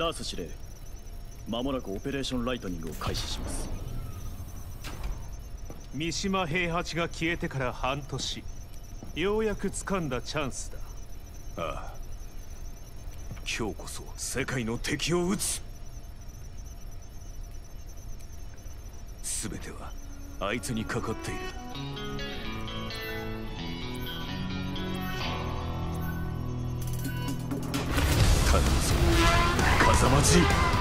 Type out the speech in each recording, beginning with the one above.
ラース司令間もなく Operation Lightning を開始します。三島平八が消えてから半年。ようやく掴んだチャンスだ。ああ。今日こそ世界の敵を討つ。全てはあいつにかかっている凄まじい。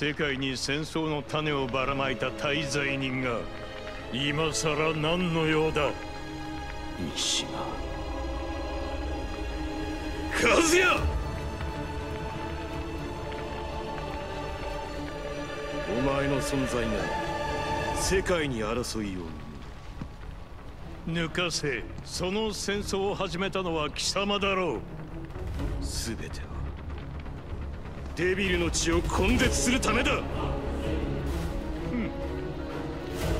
世界に戦争の種をばらまいた大罪人が今さら何の用だ？三島和也！お前の存在が世界に争いを抜かせその戦争を始めたのは貴様だろう。全てはデビルの血を根絶するためだ。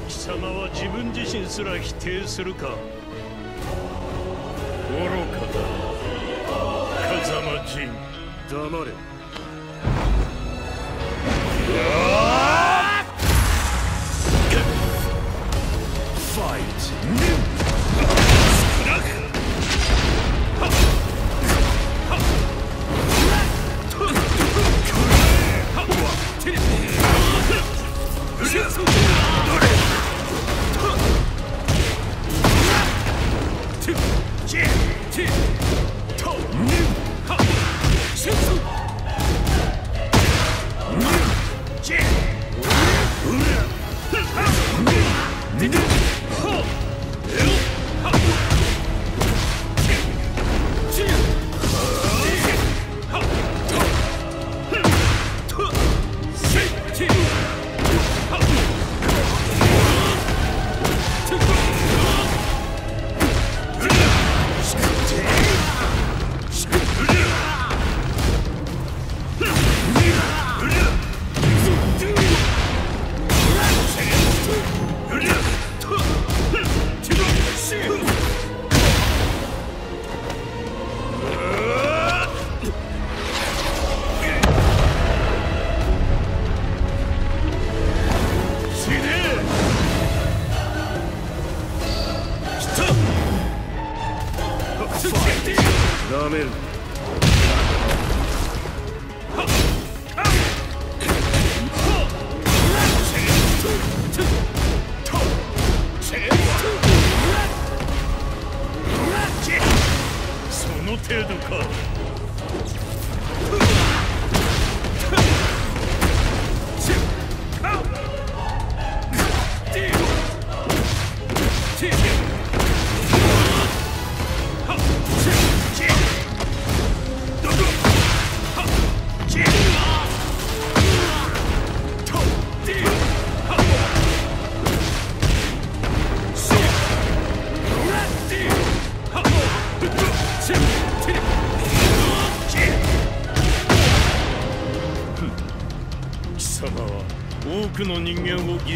貴様は自分自身すら否定するか。愚かだ。風間陣黙れ。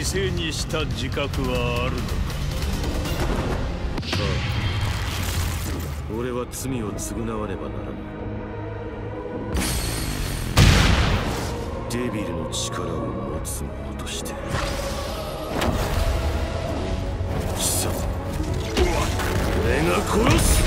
犠牲にした自覚はあるのか？ああ俺は罪を償わねばならない。デビルの力を持つ者として。貴様俺が殺す。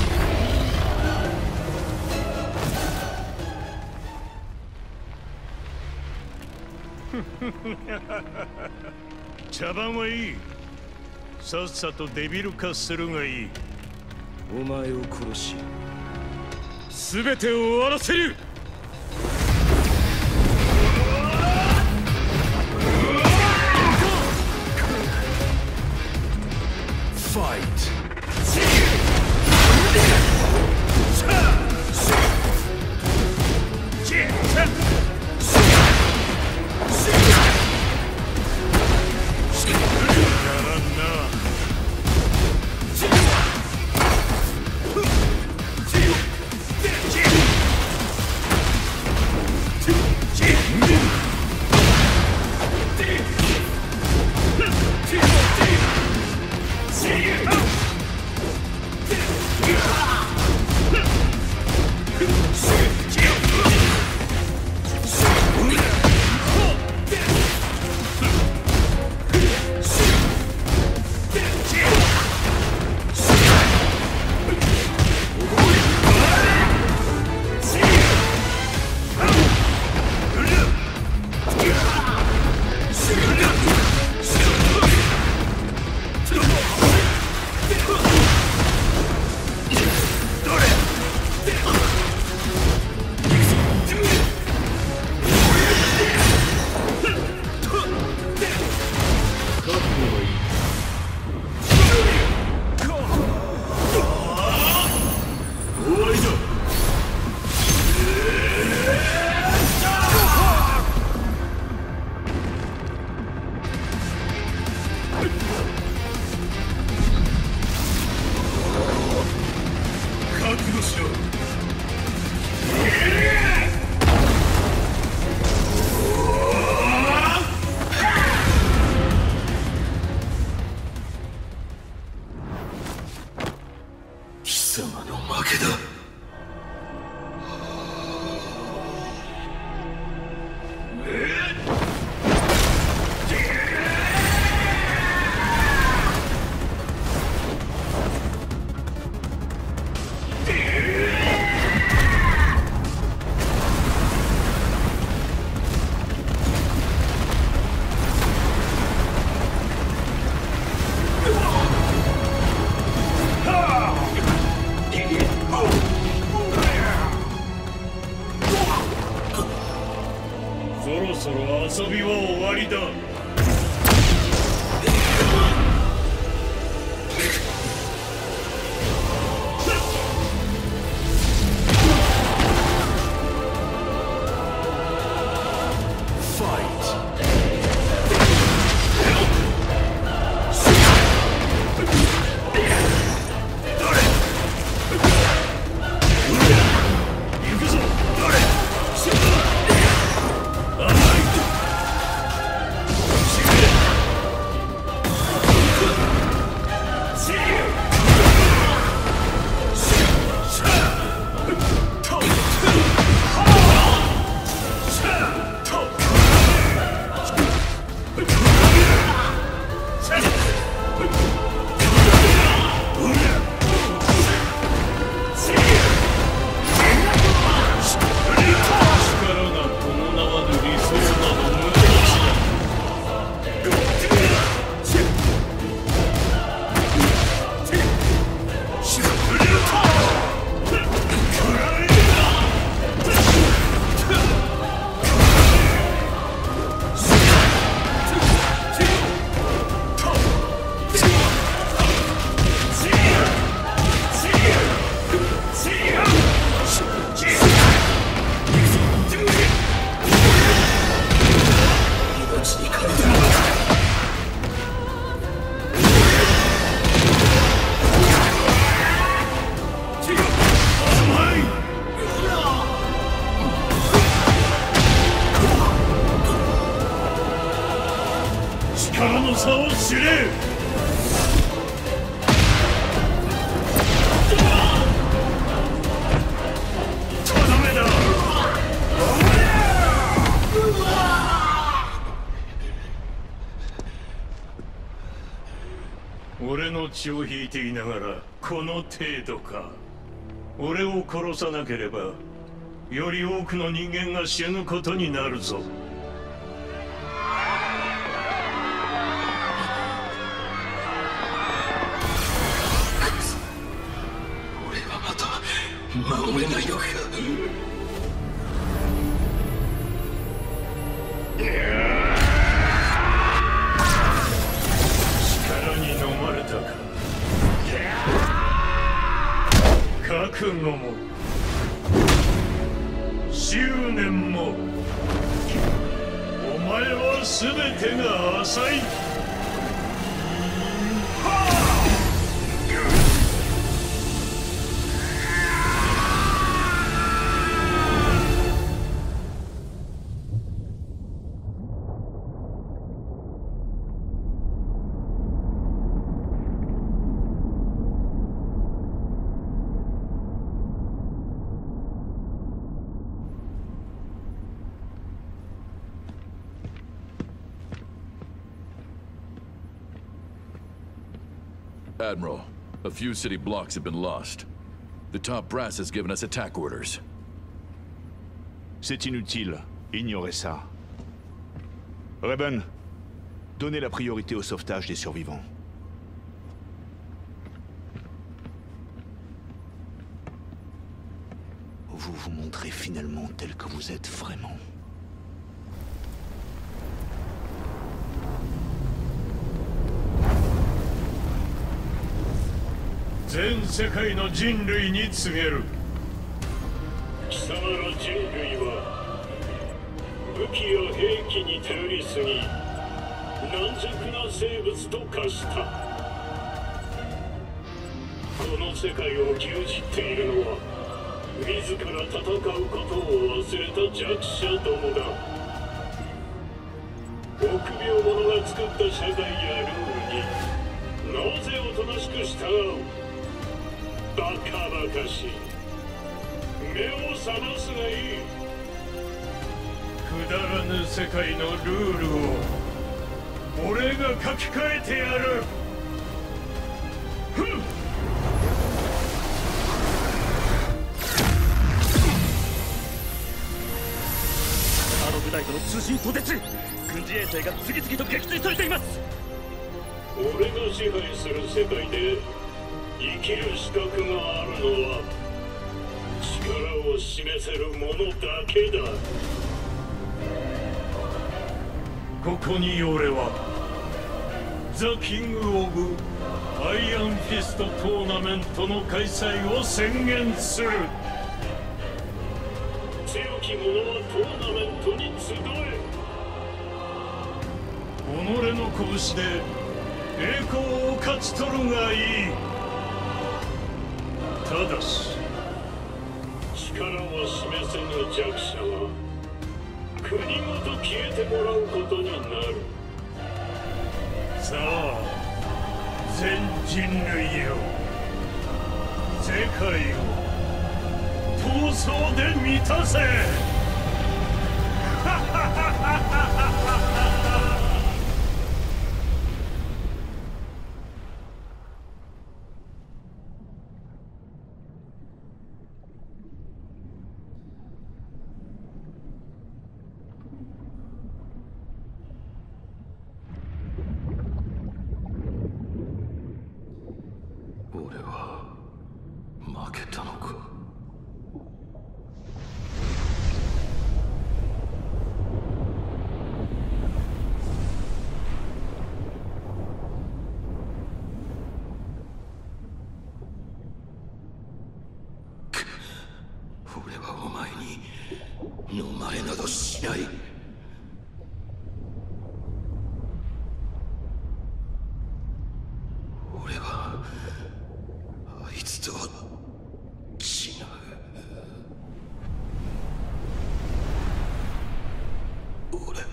茶番はいい。さっさとデビル化するがいい。お前を殺し。全てを終わらせる俺の血を引いていながらこの程度か。俺を殺さなければより多くの人間が死ぬことになるぞ。Few city blocks have been lost. The top brass has given us attack orders. C'est inutile. Ignorez ça. Reben, donnez la priorité au sauvetage des survivants. Vous vous montrez finalement tel que vous êtes vraiment. 全世界の人類に告げる。貴様ら人類は武器や兵器に頼りすぎ軟弱な生物と化した。この世界を牛耳っているのは自ら戦うことを忘れた弱者どもだ。臆病者が作った社会やルールになぜおとなしく従う？バカバカし目を覚ますがいい。くだらぬ世界のルールを俺が書き換えてやる。あの部隊との通信途絶。軍事衛星が次々と撃墜されています。俺が支配する世界で生きる資格があるのは力を示せる者だけだ。ここに俺は The King of Iron Fist Tournament の開催を宣言する。強き者はトーナメントに集え。己の拳で栄光を勝ち取るがいい。ただし力を示せぬ弱者は国ごと消えてもらうことになる。さあ全人類よ世界を闘争で満たせ俺は負けたのか俺はお前に飲まれなどしない俺はあいつとは違う俺は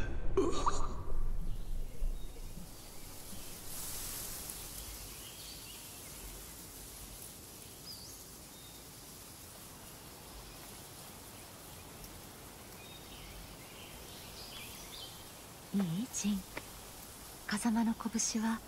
いいジン様の拳は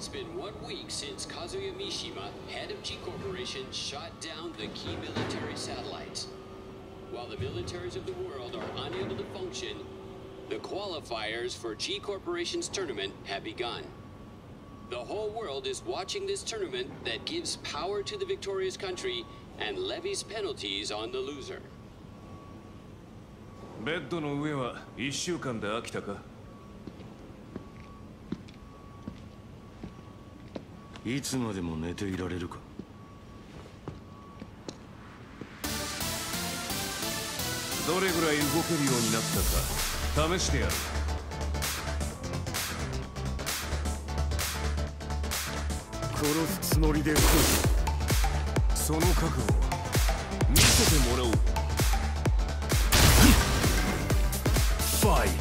It's been one week since Kazuya Mishima, head of G Corporation, shot down the key military satellites. While the militaries of the world are unable to function, the qualifiers for G Corporation's tournament have begun. The whole world is watching this tournament that gives power to the victorious country and levies penalties on the loser. ベッドの上は1週間で飽きたか いつまでも寝ていられるか。どれぐらい動けるようになったか試してやる。殺すつもりで来るその覚悟を見せてもらおう。ファイト。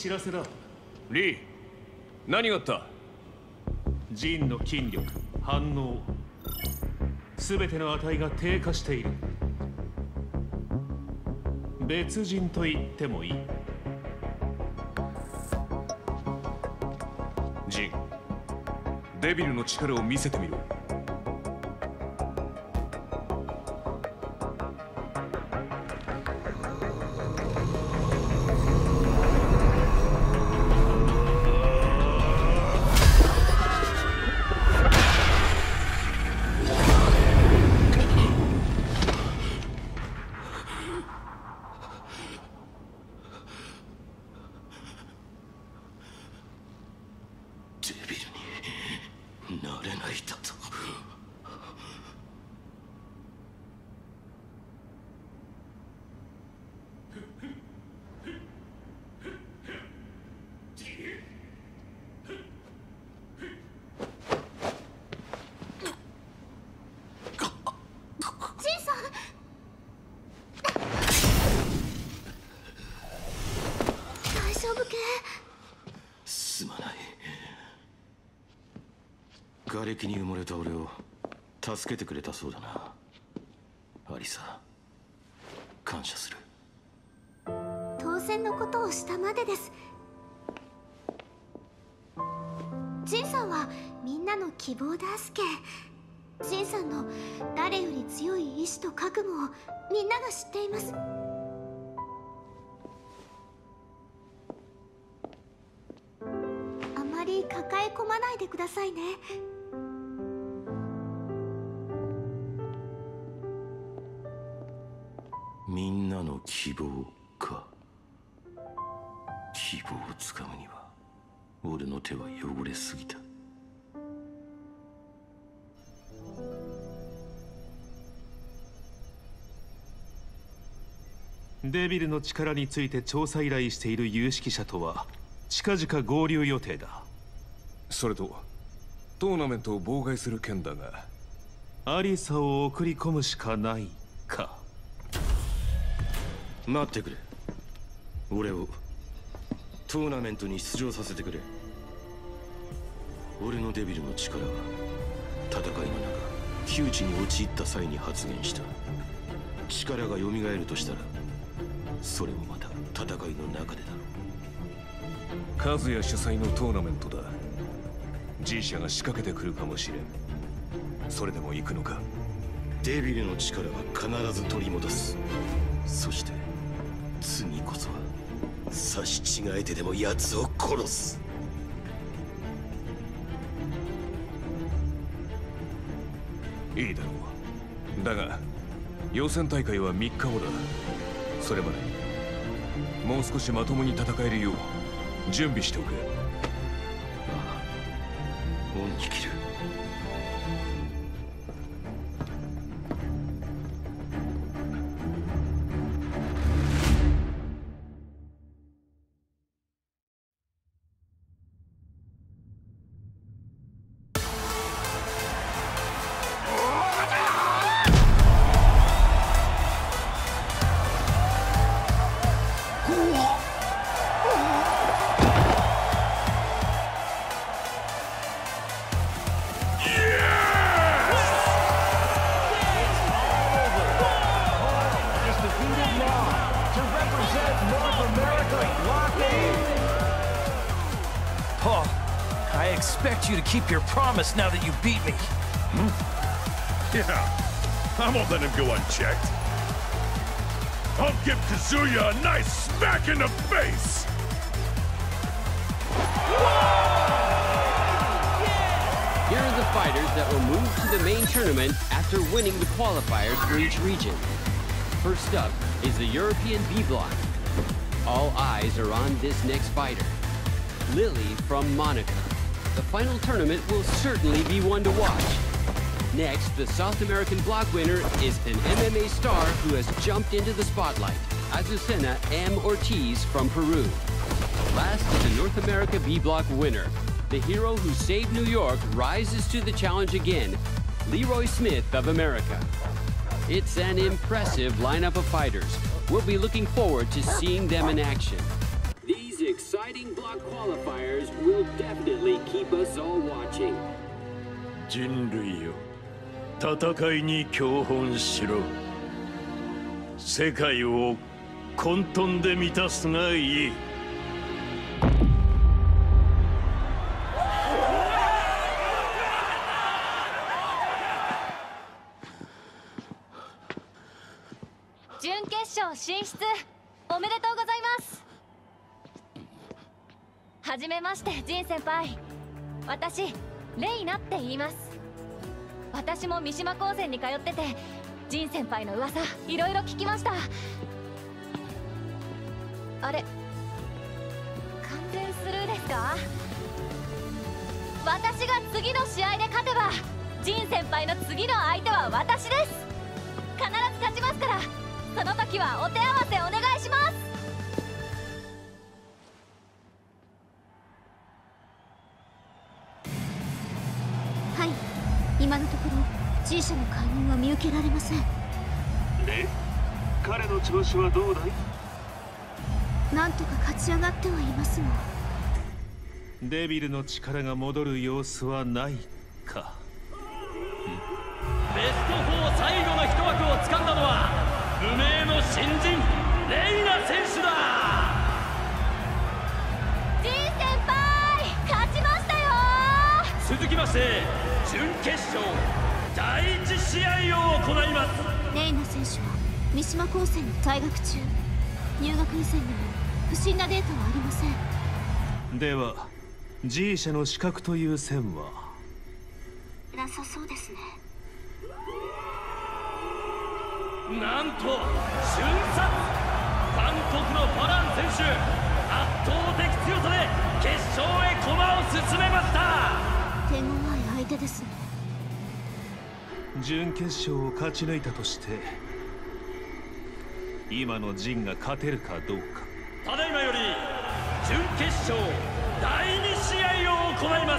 知らせだ。リー何があった？ジンの筋力反応。全ての値が低下している。別人と言ってもいい。ジンデビルの力を見せてみろ助けてくれたそうだな。アリサ感謝する。当然のことをしたまでです。ジンさんはみんなの希望だすけ。ジンさんの誰より強い意志と覚悟をみんなが知っています。あまり抱え込まないでくださいね。みんなの希望か。希望をつかむには俺の手は汚れすぎた。デビルの力について調査依頼している有識者とは近々合流予定だ。それとトーナメントを妨害する件だが。アリサを送り込むしかないか待ってくれ。俺をトーナメントに出場させてくれ。俺のデビルの力は戦いの中窮地に陥った際に発現した。力が蘇るとしたらそれもまた戦いの中でだろ和也主催のトーナメントだ。G 社が仕掛けてくるかもしれん。それでも行くのか？デビルの力は必ず取り戻す。そして次こそは差し違えてでも奴を殺す。いいだろう。だが予選大会は3日後だ。それまでにもう少しまともに戦えるよう準備しておけ恩に切る promise now that you beat me. Hmm. Yeah, I won't let him go unchecked. I'll give Kazuya a nice smack in the face! Here are the fighters that will move to the main tournament after winning the qualifiers for each region. First up is the European B block. All eyes are on this next fighter. Lily from Monaco. The final tournament will certainly be one to watch. Next, the South American block winner is an MMA star who has jumped into the spotlight. Azucena M. Ortiz from Peru. Last is the North America B block winner. The hero who saved New York rises to the challenge again. Leroy Smith of America. It's an impressive lineup of fighters. We'll be looking forward to seeing them in action. Keep us all watching. 人類よ戦いに教本しろ。世界を混沌で満たすがいい。準決勝進出おめでとうございます。はじめましてジン先輩私レイナって言います。私も三島高専に通っててジン先輩の噂いろいろ聞きました。あれ完全スルーですか？私が次の試合で勝てばジン先輩の次の相手は私です。必ず勝ちますからその時はお手合わせお願いします。今のところ G 社の介入は見受けられません。で彼の調子はどうだい？なんとか勝ち上がってはいますが。デビルの力が戻る様子はないか。ベスト4最後の一枠を掴んだのは無名の新人レイナ選手だ。ジン先輩勝ちましたよ続きまして準決勝第一試合を行います。レイナ選手は三島高専に退学中入学以前にも不審なデータはありません。では G 社の資格という線は？なさそうですね。なんと瞬殺韓国のバラン選手圧倒的強さで決勝へ駒を進めました手です。ね準決勝を勝ち抜いたとして今のジンが勝てるかどうか。ただいまより準決勝第2試合を行いま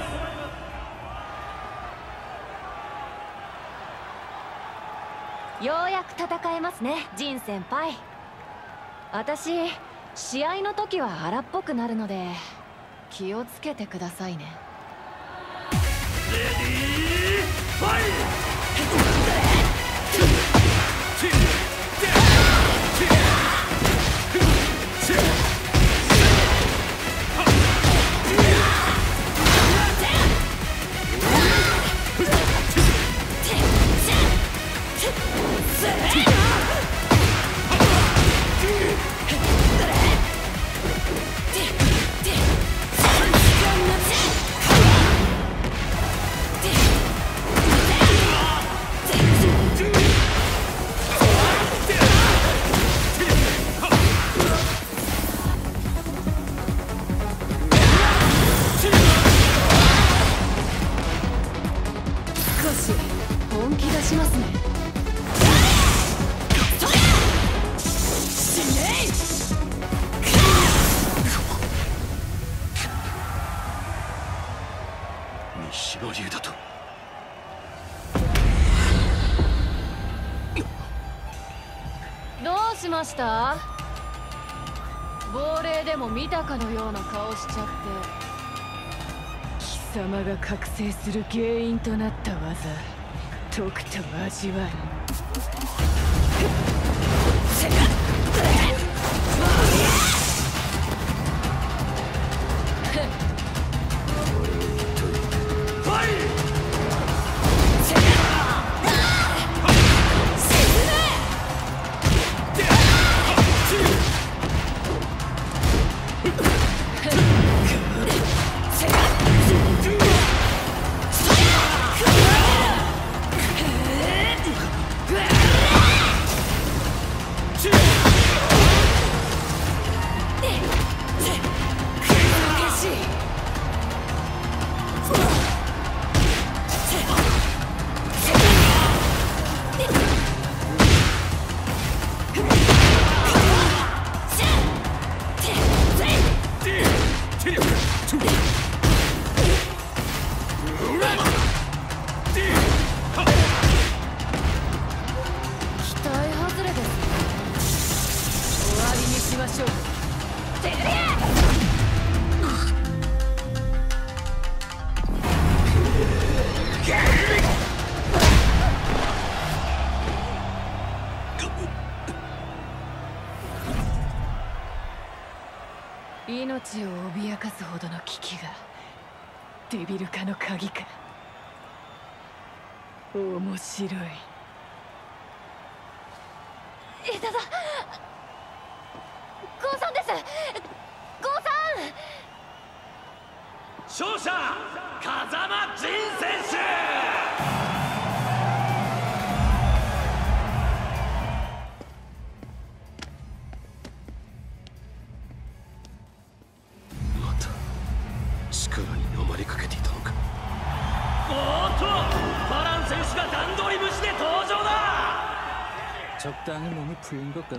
す。ようやく戦えますねジン先輩。私試合の時は荒っぽくなるので気をつけてくださいねレディーファ少たかのような顔しちゃって。貴様が覚醒する原因となった技とくと味わい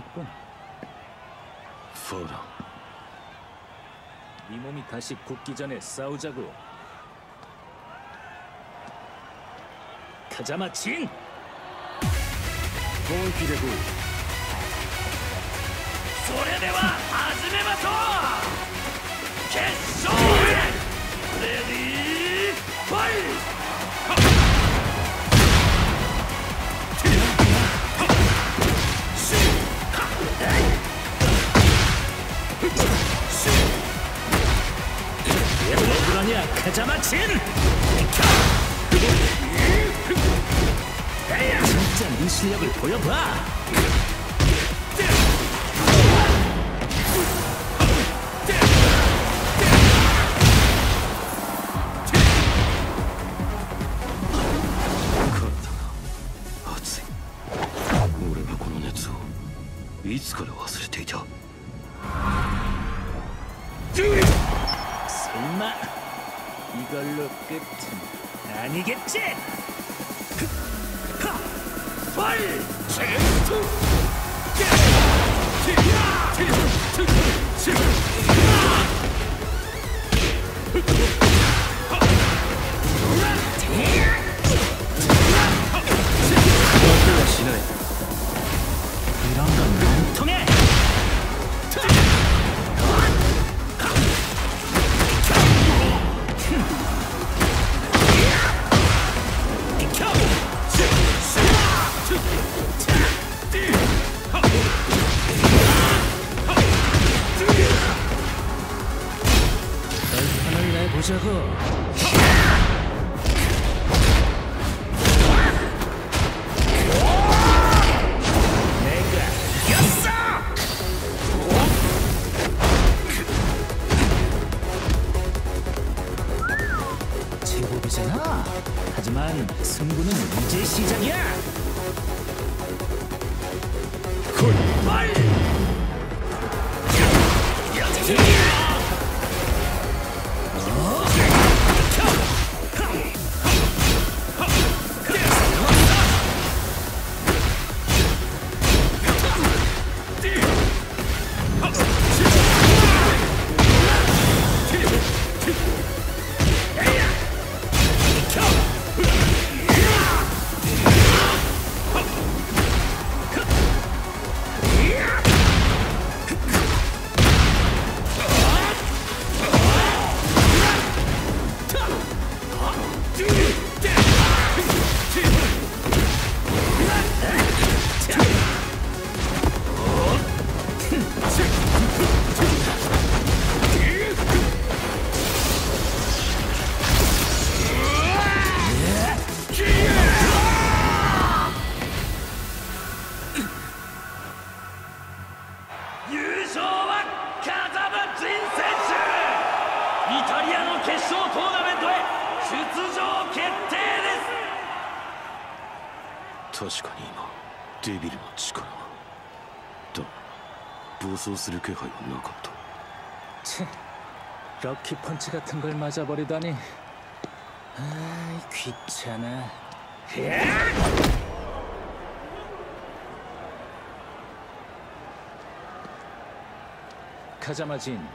풀린 것 같군. ファウラン 이 몸이 다시 굳기 전에 싸우자고. 가자마 진! 골기대구 それでは始めましょう決勝へレディーファイ 냐 가자마 진! 진짜 네 실력을 보여봐! 쓸 계획은 없고 치, 럭키 펀치 같은 걸 맞아버리다니. 아, 귀찮아. 으악! 카자마 진,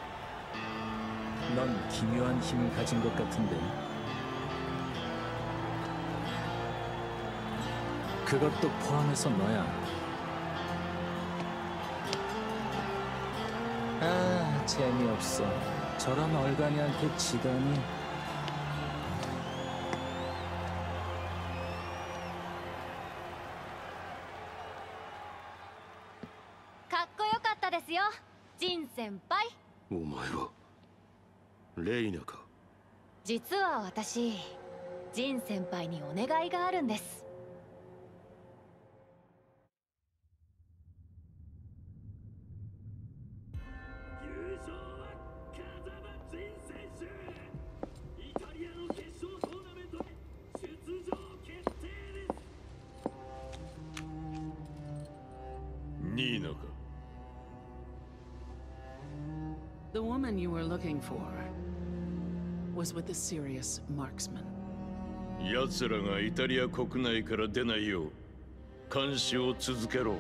넌 기묘한 힘을 가진 것 같은데. 그것도 포함해서 너야. 재미없어. 저런 얼간이한테 지다니. かっこよかったですよジン先輩お前はレイナか実は私ジン先輩にお願いがあるんです Woman you were looking for was with a serious marksman. 奴らがイタリア国内から出ないよう監視を続けろ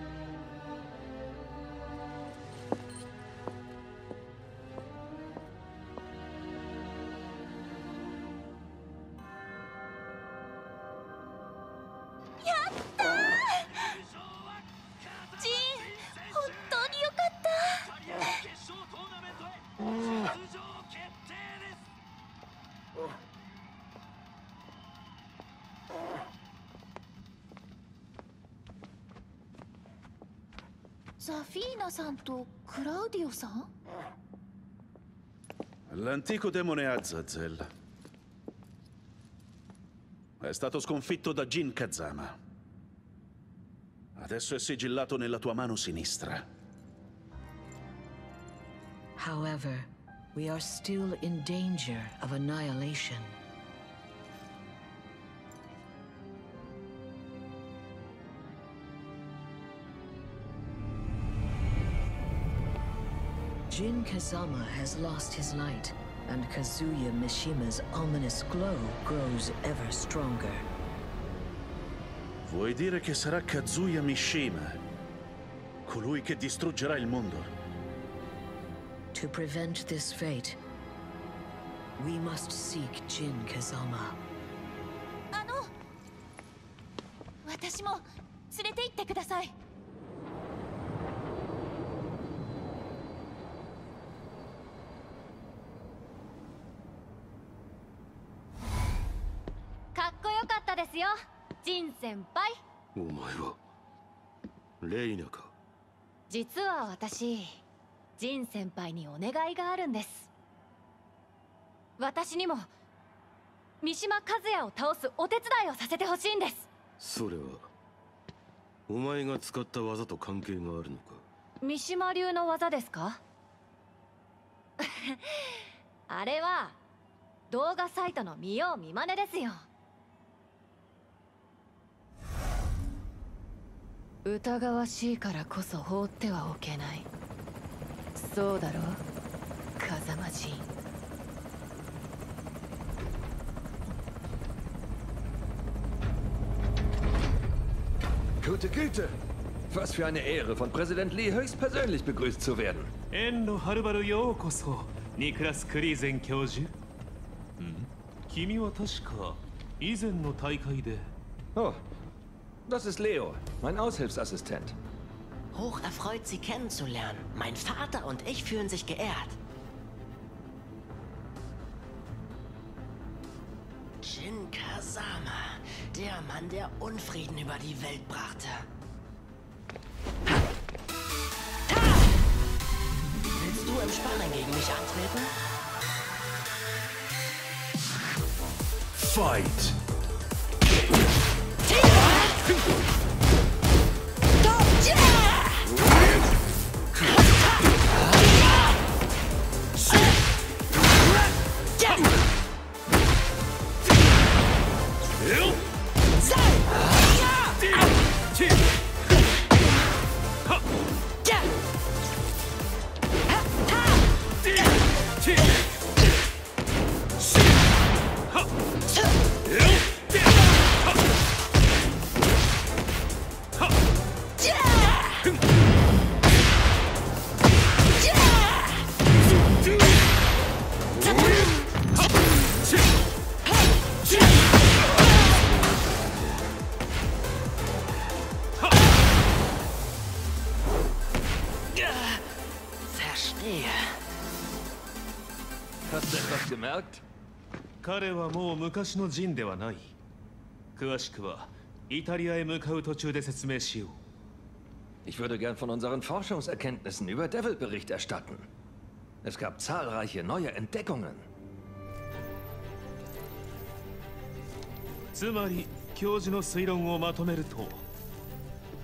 さんとクラウディオさん L'antico demone Azazel è stato sconfitto da Jin Kazama. Adesso è sigillato nella tua mano sinistra. However, we are still in danger of annihilation. Jin Kazama has lost his light, and Kazuya Mishima's ominous glow grows ever stronger. Vuoi dire che sarà Kazuya Mishima, colui che distruggerà il mondo? To prevent this fate, we must seek Jin Kazama. は私ジン先輩にお願いがあるんです。私にも三島和也を倒すお手伝いをさせてほしいんです。それはお前が使った技と関係があるのか？三島流の技ですか？あれは動画サイトの見よう見まねですよ疑わしいからこそ放ってはおけないそうだろ風間陣 Gute Güte! Was für eine Ehre, von Präsident Lee höchstpersönlich begrüßt zu werden. 遠路はるばるようこそニクラス・クリーゼン教授ん君は確か以前の大会で Oh, das ist Leo, mein Aushilfsassistent. Hoch erfreut, Sie kennenzulernen. Mein Vater und ich fühlen sich geehrt. Jin Kazama, der Mann, der Unfrieden über die Welt brachte. Ha! Willst du im Sparring gegen mich antreten? Fight! Two. 彼はもう昔のジンではない詳しくはイタリアへ向かう途中で説明しよう Ich würde gern von unseren Forschungserkenntnissen über Devil Bericht erstatten. Es gab zahlreiche neue Entdeckungen. つまり教授の推論をまとめると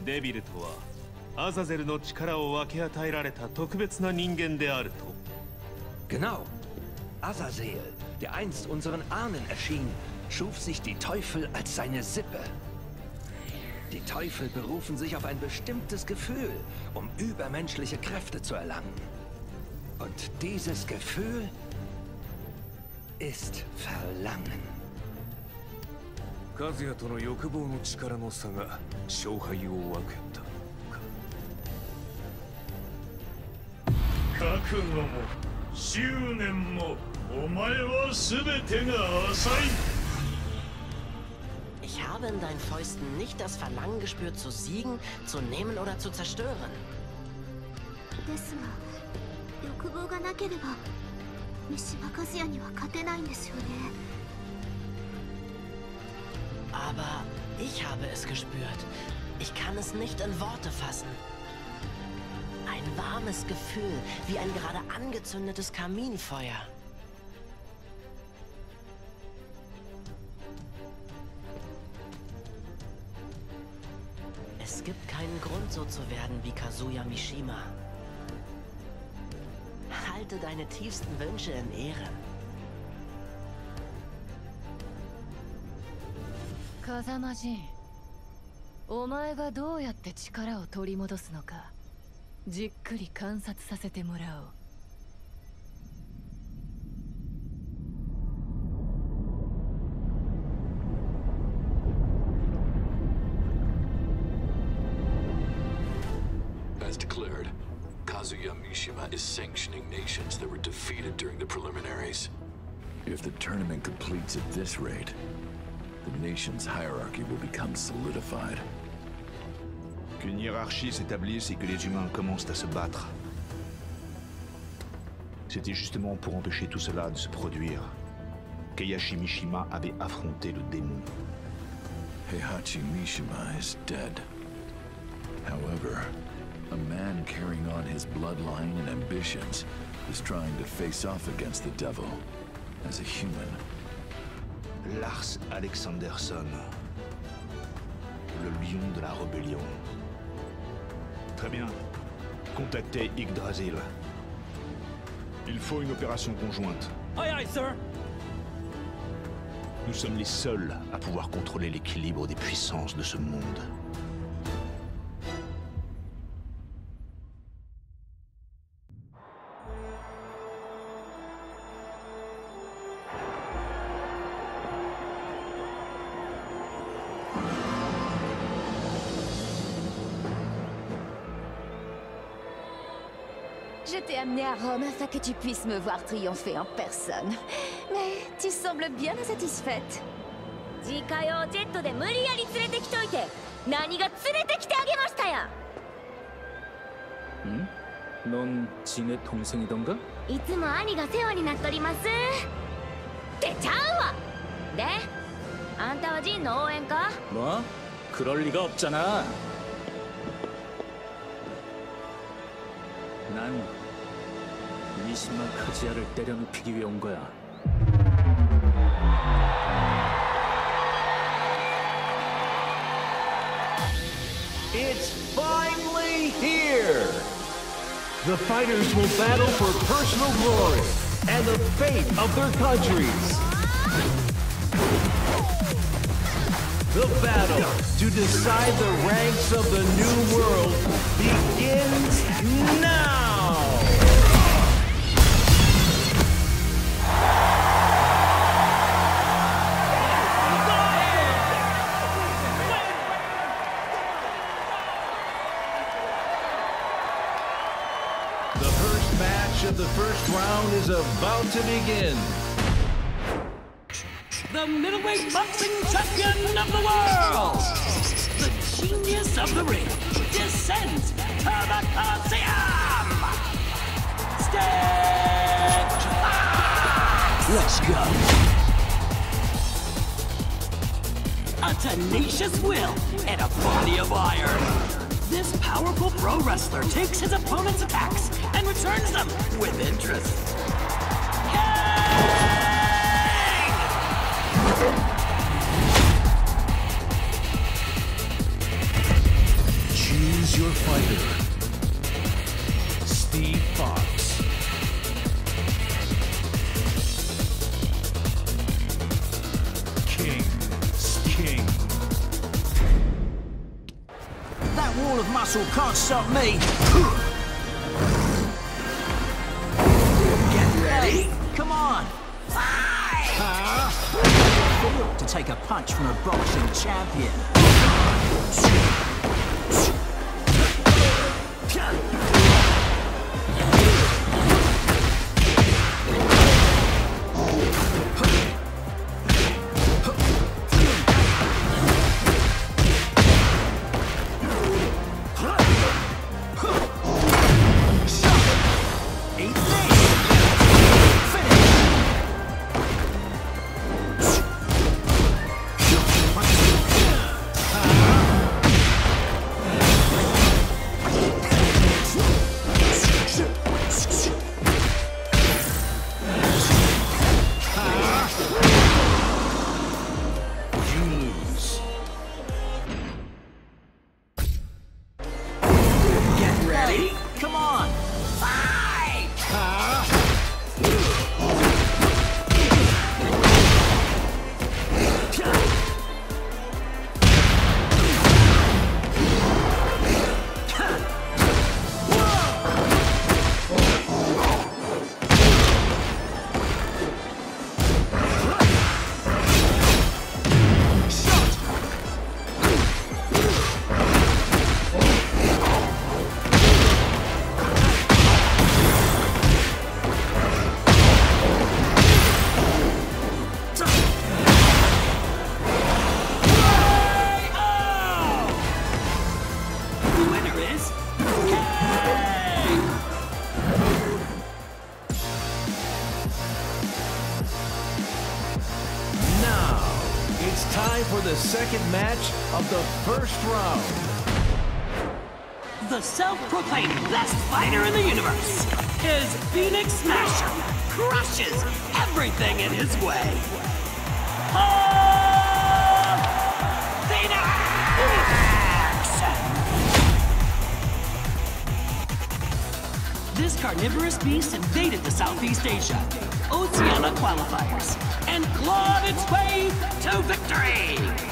デビルとはアザゼルの力を分け与えられた特別な人間であると Genau. Azazel, der einst unseren Ahnen erschien, schuf sich die Teufel als seine Sippe. Die Teufel berufen sich auf ein bestimmtes Gefühl, um übermenschliche Kräfte zu erlangen. Und dieses Gefühl ist Verlangen. 和也との欲望の力の差が勝敗を分けた覚悟も執念もお前は全てが浅い ich habe in deinen Fäusten nicht das Verlangen gespürt, zu siegen, zu nehmen oder zu zerstören. Aber ich habe es gespürt. Ich kann es nicht in Worte fassen. Ein warmes Gefühl, wie ein gerade angezündetes Kaminfeuer. so zu werden wie Kazuya Mishima. Halte deine tiefsten Wünsche in Ehren. 風間陣お前がどうやって力を取り戻すのかじっくり観察させてもらおう Nations that were defeated during the preliminaries. If the tournament completes at this rate, the nation's hierarchy will become solidified. Qu'une hiérarchie s'établisse et que les humains commencent à se battre. C'était justement pour empêcher tout cela de se produire qu'Eyashi Mishima avait affronté le démon. Heihachi Mishima is dead. However, a man carrying on his bloodline and ambitions is trying to face off against the devil as a human. Lars Alexanderson. Le lion de la rébellion. Très bien. Contactez Yggdrasil. Il faut une opération conjointe. Aye aye, sir. Nous sommes les seuls à pouvoir contrôler l'équilibre des puissances de ce monde. à Rome afin que tu puisses me voir triompher en personne. Mais tu sembles bien insatisfaite. 自家用ジェットで無理やり連れてきといて何が連れてきてあげましたや 응? 넌 진의 동생이던가? いつも兄が世話になっとりますってちゃうわであんたはジンの応援か 뭐? 그럴 리가 없잖아. 난 미시마 카지아를 때려눕히기 위해 온 거야. It's finally here! The fighters will battle for personal glory and the fate of their countries. The battle to decide the ranks of the new world begins now! The first round is about to begin. the middleweight boxing champion of the world, the genius of the ring, descends to the Coliseum! Let's go. A tenacious will and a body of iron. This powerful pro wrestler takes his opponent's attacks and returns them with interest. Choose your fighter. Steve Fox. Of muscle can't stop me. Get ready. Come on. Huh? To take a punch from a boxing champion. Qualifiers, and clawed its way to victory.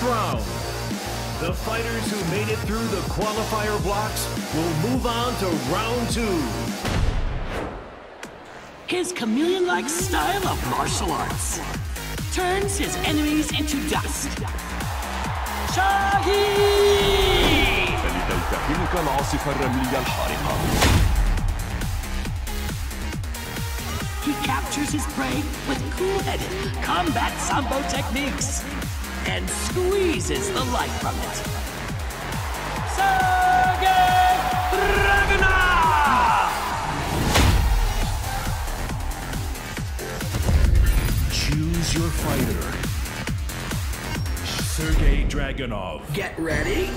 first round. The fighters who made it through the qualifier blocks will move on to round two. His chameleon-like style of martial arts turns his enemies into dust. Shahid! فلذا يفهمك العاصفة الرملية الحارقة He captures his prey with cool-headed combat sambo techniques and squeezes the life from it. Sergei Dragunov! Choose your fighter. Sergey Dragunov. Get ready.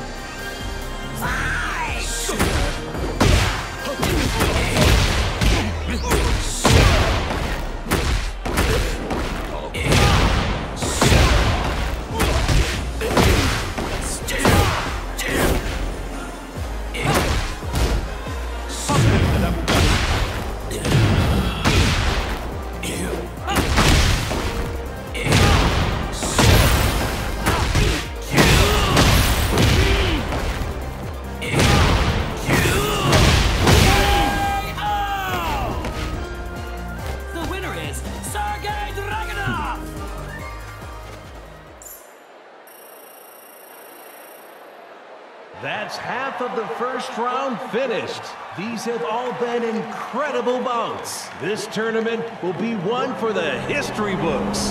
Finished. These have all been incredible bouts. This tournament will be one for the history books.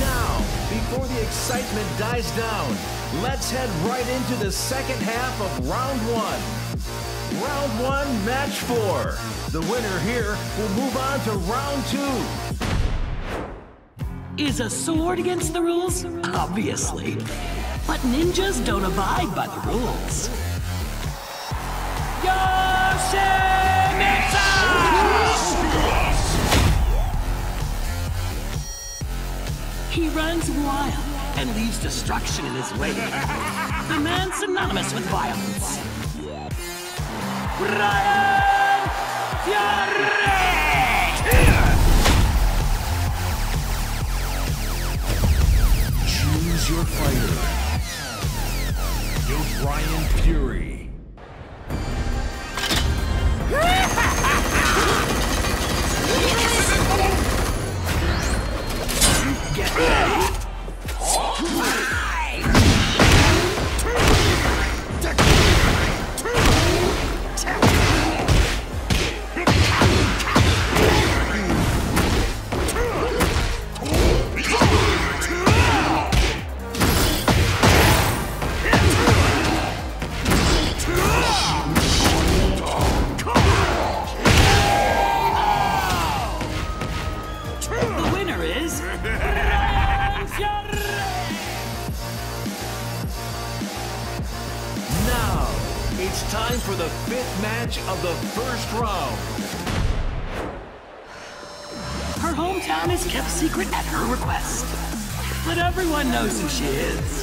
Now, before the excitement dies down, let's head right into the second half of round one. Round one, match four. The winner here will move on to round two. Is a sword against the rules? Obviously. But ninjas don't abide by the rules. Yoshimitsu! He runs wild and leaves destruction in his wake. The man synonymous with violence. Brian Choose your fighter. You're Brian Fury. Kept secret at her request. But everyone knows who she is.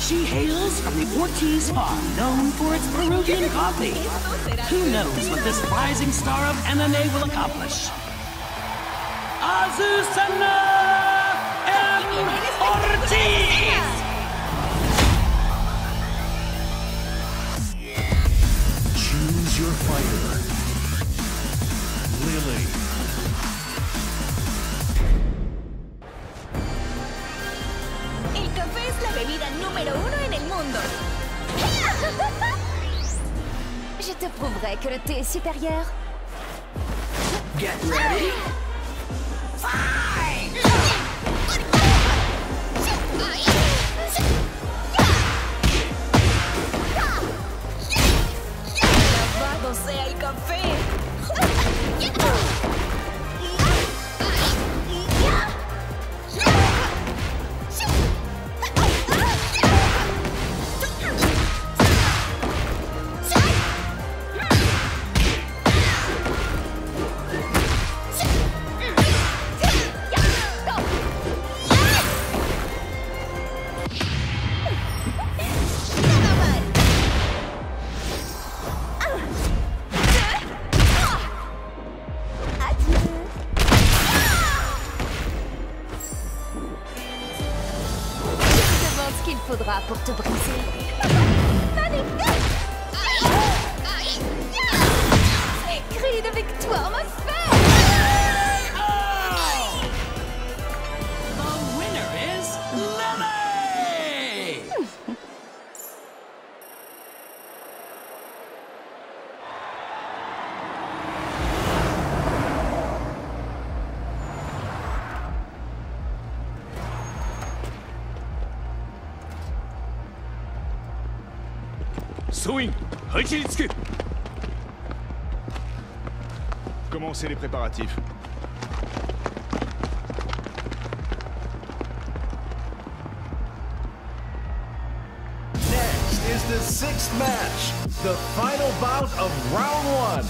She hails from the Ortiz farm, known for its Peruvian coffee. Who knows what this rising star of MMA will accomplish? Azucena M. Ortiz! Fighter. Lily. El café es la bebida número uno en el mundo. Je te prouverai que le thé est supérieur. Get ready. Ricky Commencez les préparatifs. Next is the sixth match, the final bout of round one.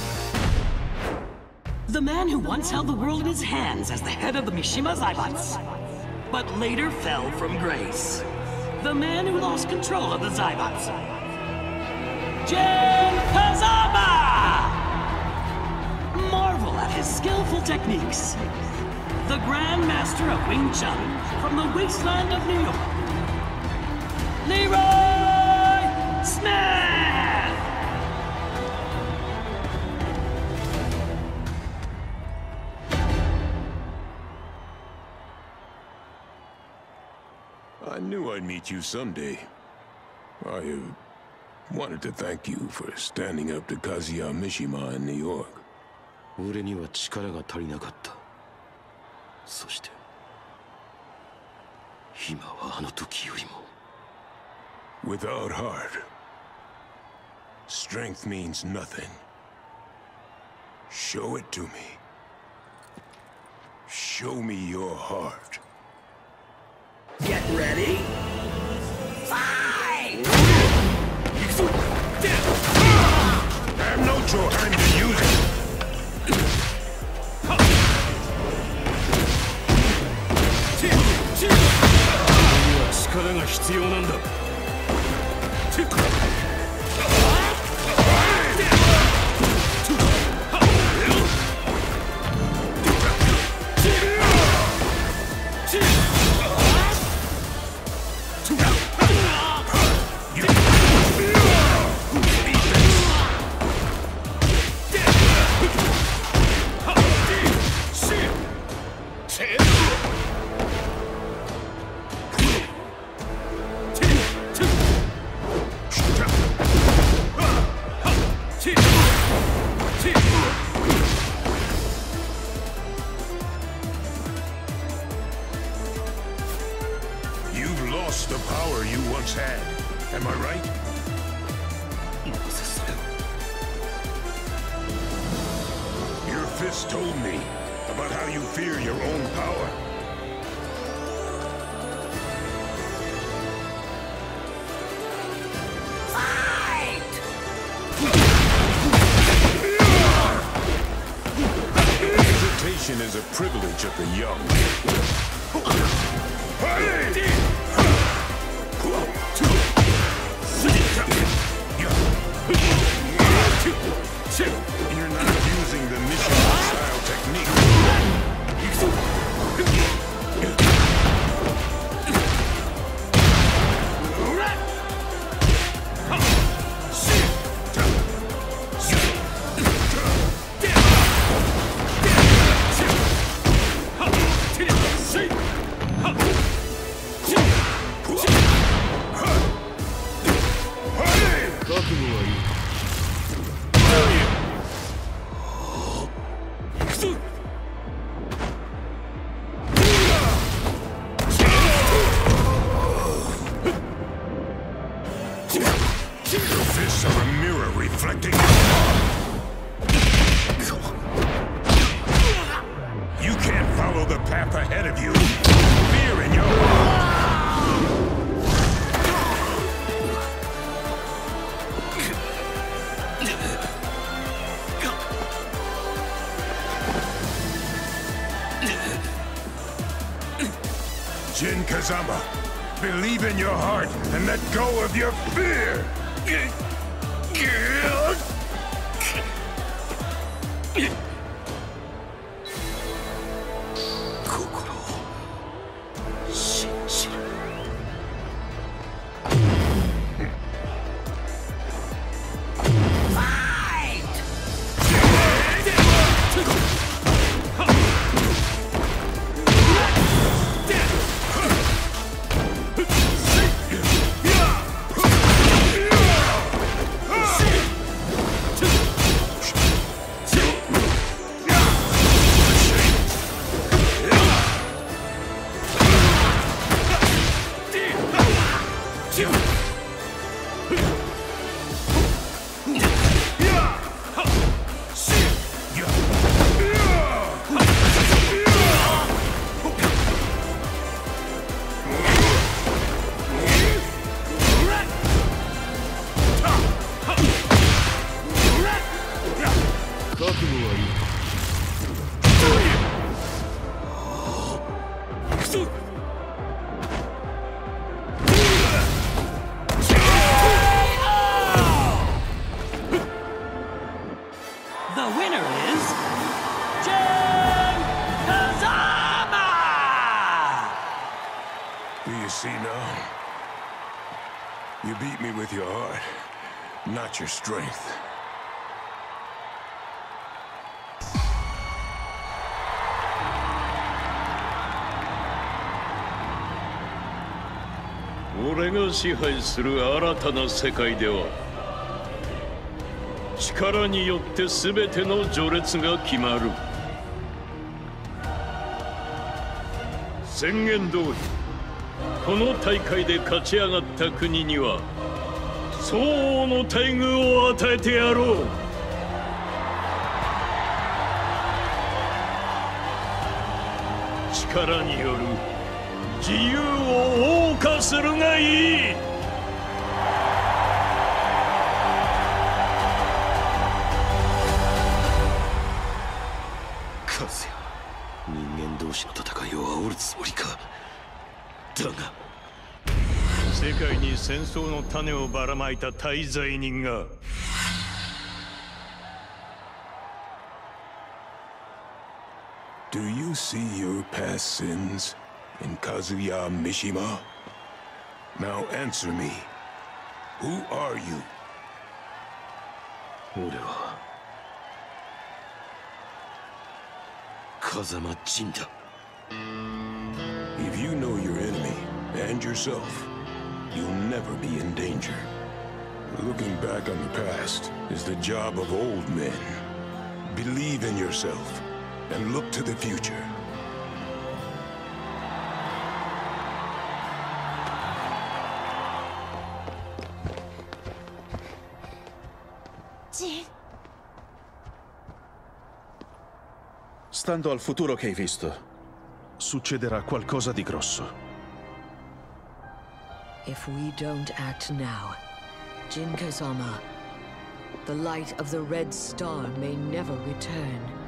The man who once held the world in his hands as the head of the Mishima Zaibats, but later fell from grace. The man who lost control of the Zaibats Jin Kazama! Marvel at his skillful techniques. The Grand Master of Wing Chun from the wasteland of New York. Leroy Smith! I knew I'd meet you someday. I uh, wanted to thank you for standing up to Kazuya Mishima in New York. 俺には力が足りなかったそして今はあの時よりも Without heart, strength means nothing. Show it to me. Show me your heart. Get ready. Fight! 力が必要なんだ。Of your at your strength. 俺が支配する新たな世界では力によって全ての序列が決まる宣言通りこの大会で勝ち上がった国には相応の待遇を与えてやろう。力による自由を謳歌するがいい。争の種をばらまいた大罪人が Do you see your past sins in Kazuya Mishima? Now answer me. Who are you? 俺は風間仁だ If you know your enemy and yourself, you'll never be in danger. Looking back on the past is the job of old men. Believe in yourself and look to the future. ジン Stando al futuro che hai visto, succederà qualcosa di grosso. If we don't act now, Jin Kazama, the light of the Red Star may never return.「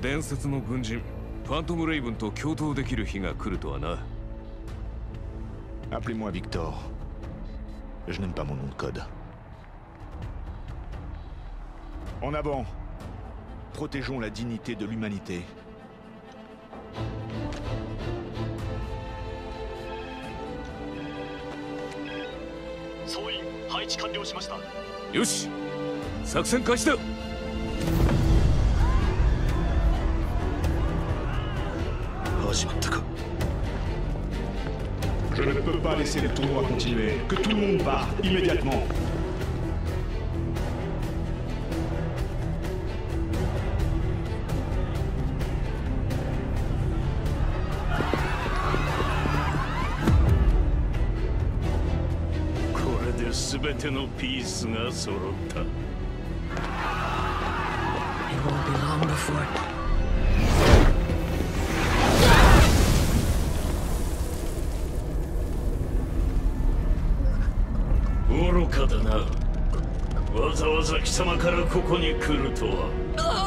伝説の軍人ファントム・レイブンと共闘できる日が来るとはな Appelez-moi Victor. Je n'aime pas mon nom de code. En avant Protégeons la dignité de l'humanité. Je ne peux pas laisser le tournoi continuer. Que tout le monde parte immédiatement. てのピースが揃った。It won't be long before. 愚かだなわざわざ貴様からここに来るとは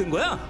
된 거야?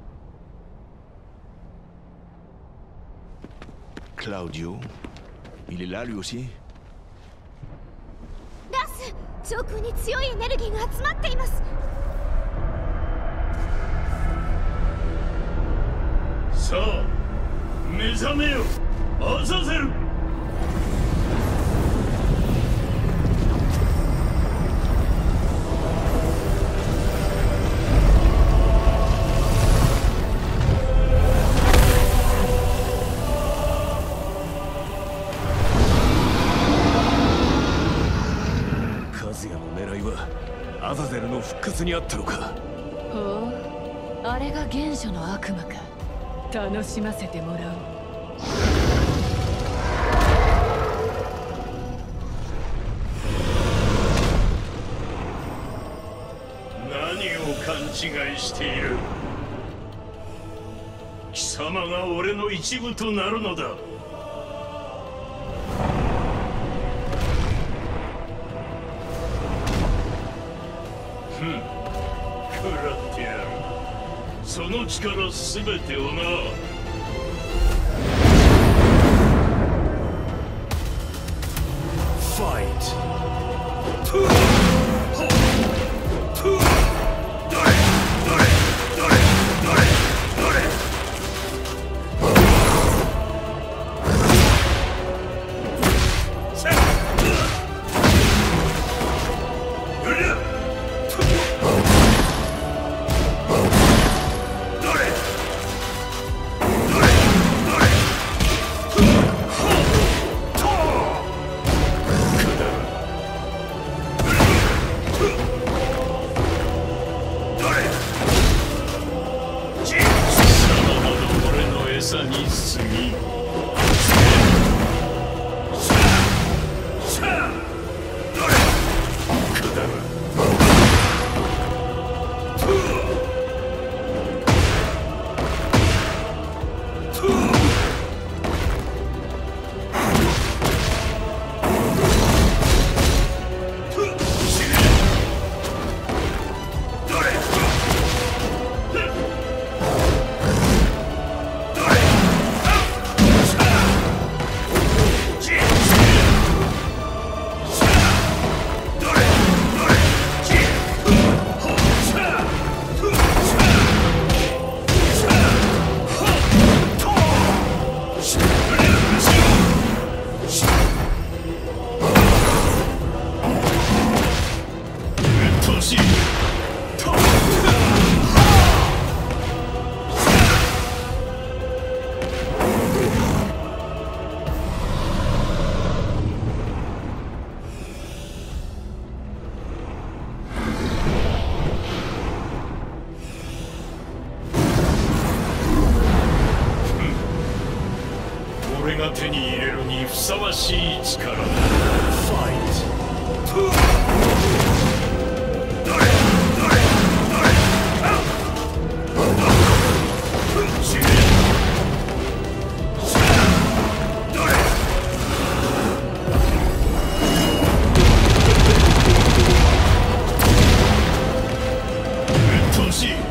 Claudio. Il est là lui aussi. ラス上空に強いエネルギーが集まっています。さあ目覚めよ。アザゼルにあったのか？ほう？あれが原初の悪魔か。楽しませてもらおう。何を勘違いしている？貴様が俺の一部となるのだ力すべてをな。性。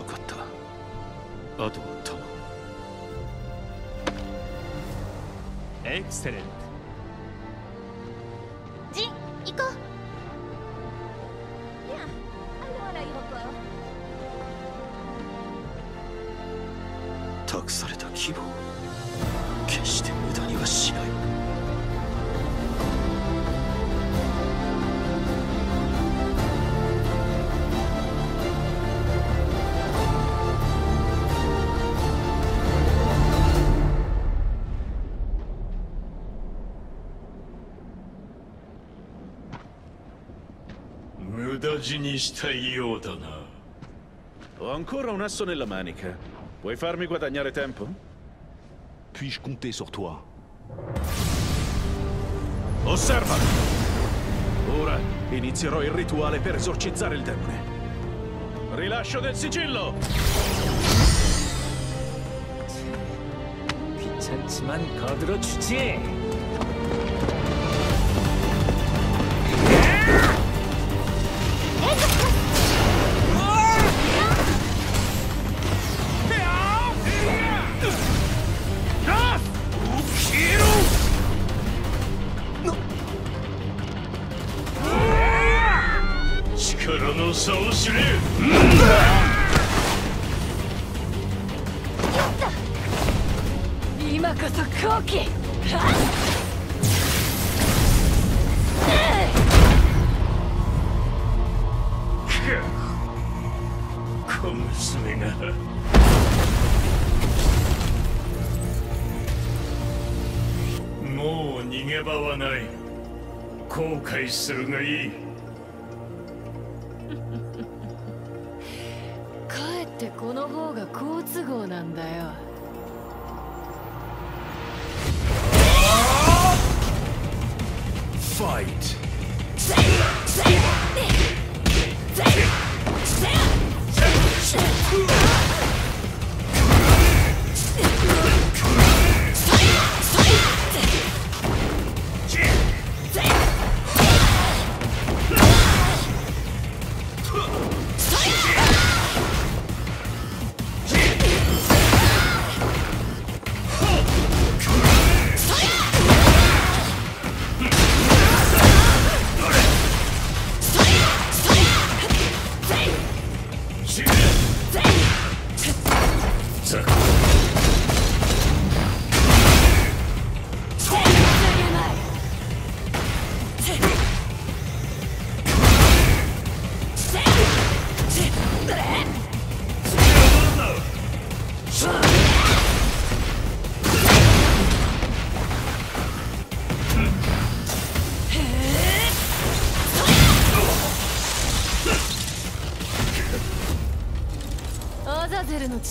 分かった。あとは頼むエクセレント。無駄死にしたいようだな Ho ancora un asso nella manica. Puoi farmi guadagnare tempo? Puis-je compter sur toi Osserva! Ora inizierò il rituale per esorcizzare il demone. Rilascio del sigillo! 귀찮지만 거들어 주지.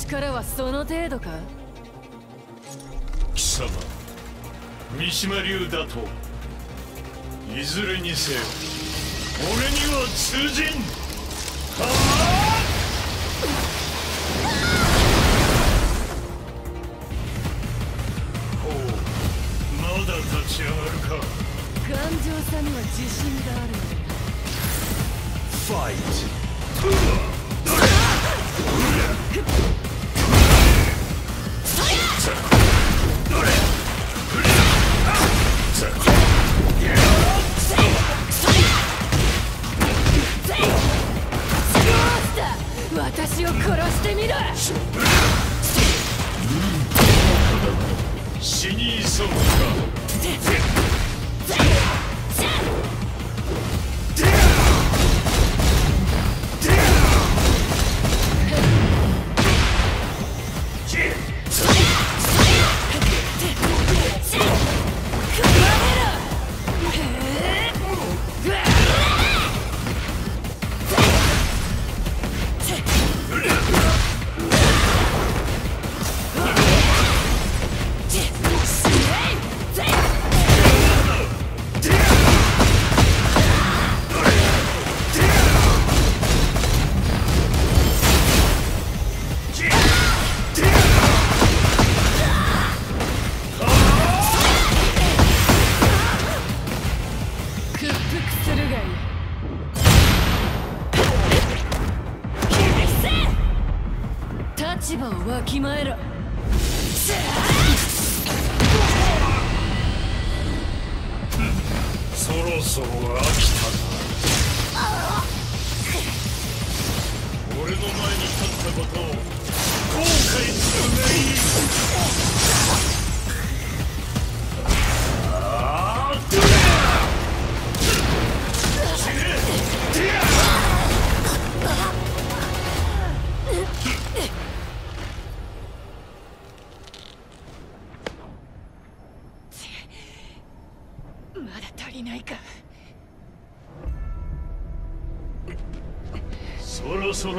力はその程度か？貴様三島流だといずれにせよ俺には通じんほうまだ立ち上がるか頑丈さには自信がある Fight! Ghost! 私を殺してみろ死に急ぐか。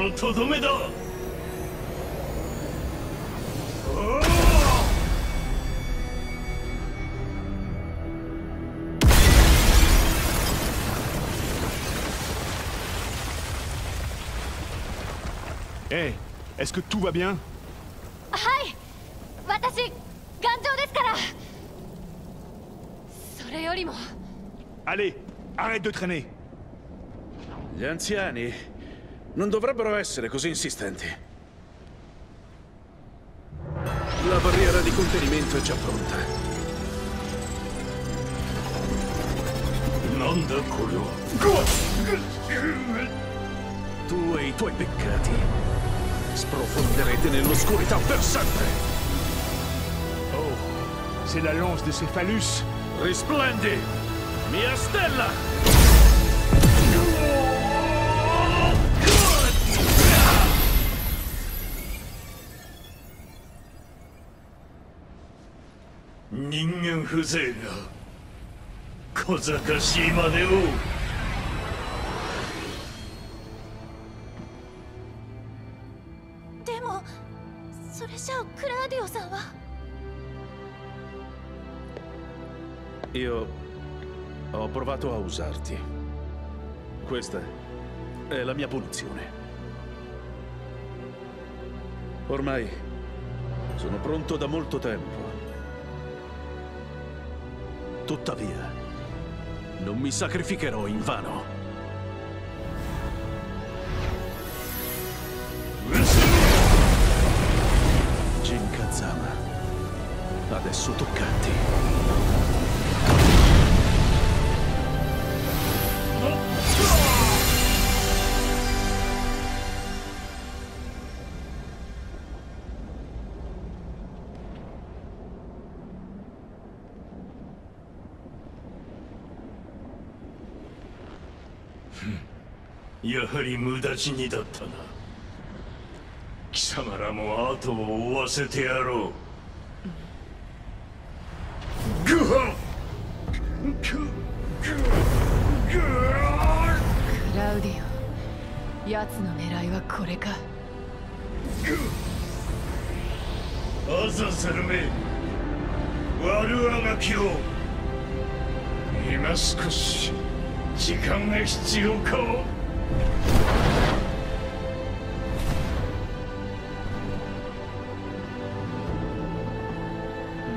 ろそろとどめだおーえ est-ce que tout va bien はい私頑丈ですからそれよりも Allez, arrête de traîner Gli anziani Non dovrebbero essere così insistenti. La barriera di contenimento è già pronta. Non da. Tu e i tuoi peccati sprofonderete nell'oscurità per sempre. Oh, c'est la lance di Cephalus. Risplendi! Mia stella! 人間風情が小賢しいまでをでもそれじゃあクラーディオさんは Io Ho provato a usarti. Questa è la mia punizione. Ormai sono pronto da molto tempo. Tuttavia, non mi sacrificherò in vano. Jin Kazama, adesso tocca やはり無駄死にだったな。貴様らも後を追わせてやろう。グハクラウディオ奴の狙いはこれか。アザゼルめ。悪あがきを。今少し時間が必要か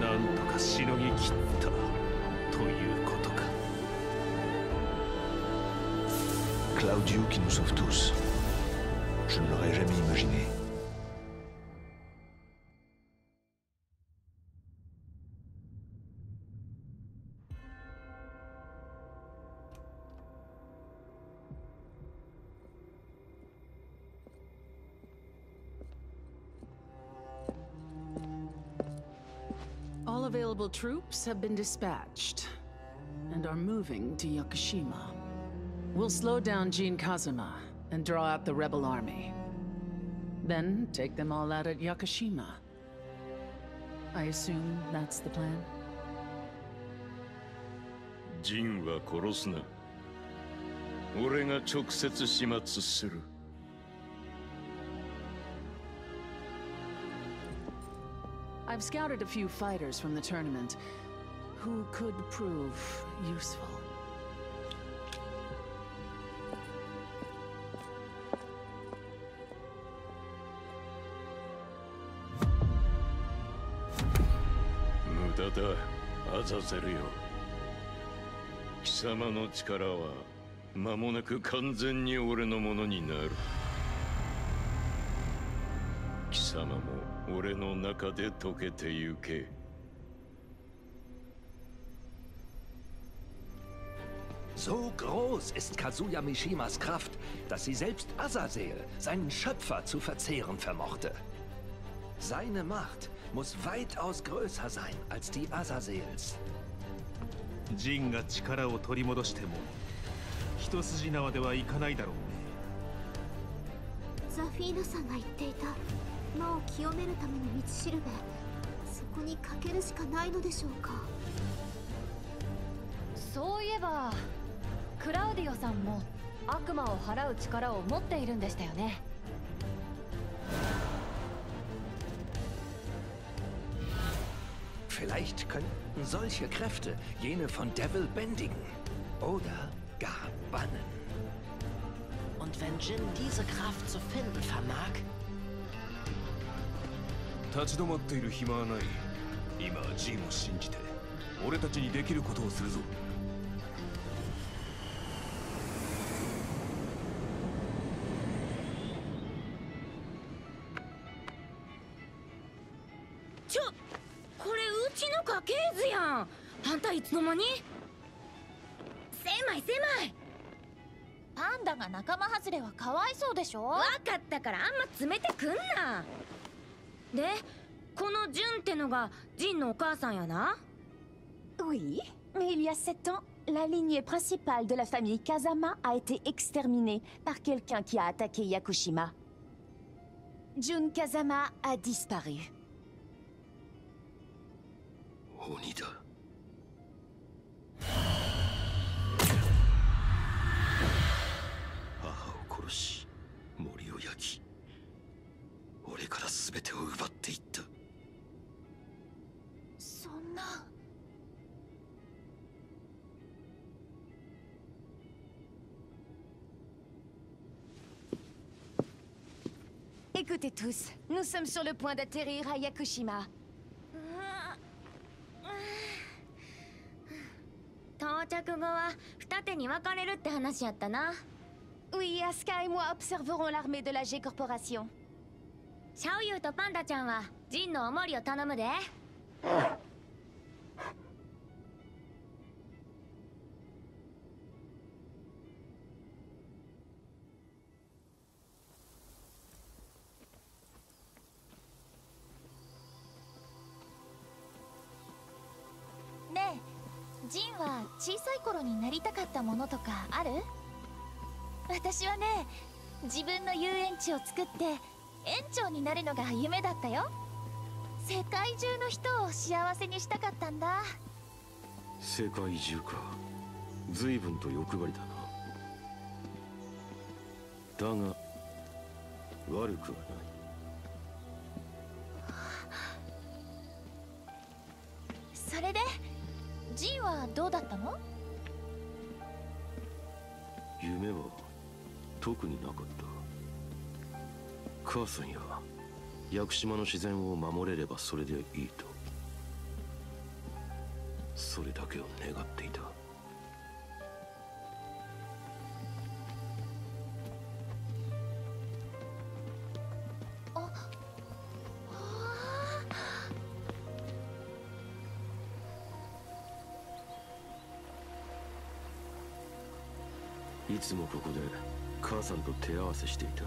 なんとかしのぎ切ったということか Claudio qui nous sauve tous. Je ne l'aurais jamais imaginé. All available troops have been dispatched and are moving to Yakushima. We'll slow down Jin Kazuma and draw out the rebel army. Then take them all out at Yakushima. I assume that's the plan? ジンは殺すな俺が直接始末する I've scouted a few fighters from the tournament who could prove useful. Muda 無駄だアザゼルよ貴様の力は間もなく完全に俺のものになる貴様も俺の中で溶けてゆけ So groß ist Kazuya Mishimas Kraft, dass sie selbst Azazel, seinen Schöpfer, zu verzehren vermochte. Seine Macht muss weitaus größer sein als die Azazels. ジンが力を取り戻しても一筋縄ではいかないだろうねザフィーナさんが言っていた魔を清めるための道しるべそこにかけるしかないのでしょうかそういえばクラウディオさんも悪魔を払う力を持っているんでしたよね Vielleicht könnten solche Kräfte jene von Devil bändigen oder gar bannen. Und wenn Jin diese Kraft zu finden vermag, 立ち止まっている暇はない。今はジンを信じて俺たちにできることをするぞ。ちょこれうちの家系図やん。あんたいつの間に？狭い狭い。パンダが仲間外れはかわいそうでしょ？わかったからあんま詰めてくんなでこのジュンってのがジンのお母さんやな Oui, mais il y a sept ans, la lignée principale de la famille Kazama a été exterminée par quelqu'un qui a attaqué Yakushima. Jun Kazama a disparu. 鬼だ Écoutez tous, nous sommes sur le point d'atterrir à Yakushima. Oui, Asuka et moi observerons l'armée de la G-Corporation. シャオユーとパンダちゃんはジンのお守りを頼むで。ねえジンは小さい頃になりたかったものとかある？私はね自分の遊園地を作って園長になるのが夢だったよ。世界中の人を幸せにしたかったんだ。世界中か。随分と欲張りだな。だが悪くはない。それでジンはどうだったの？夢は特になかった母さんや。屋久島の自然を守れればそれでいいと。それだけを願っていた。いつもここで母さんと手合わせしていた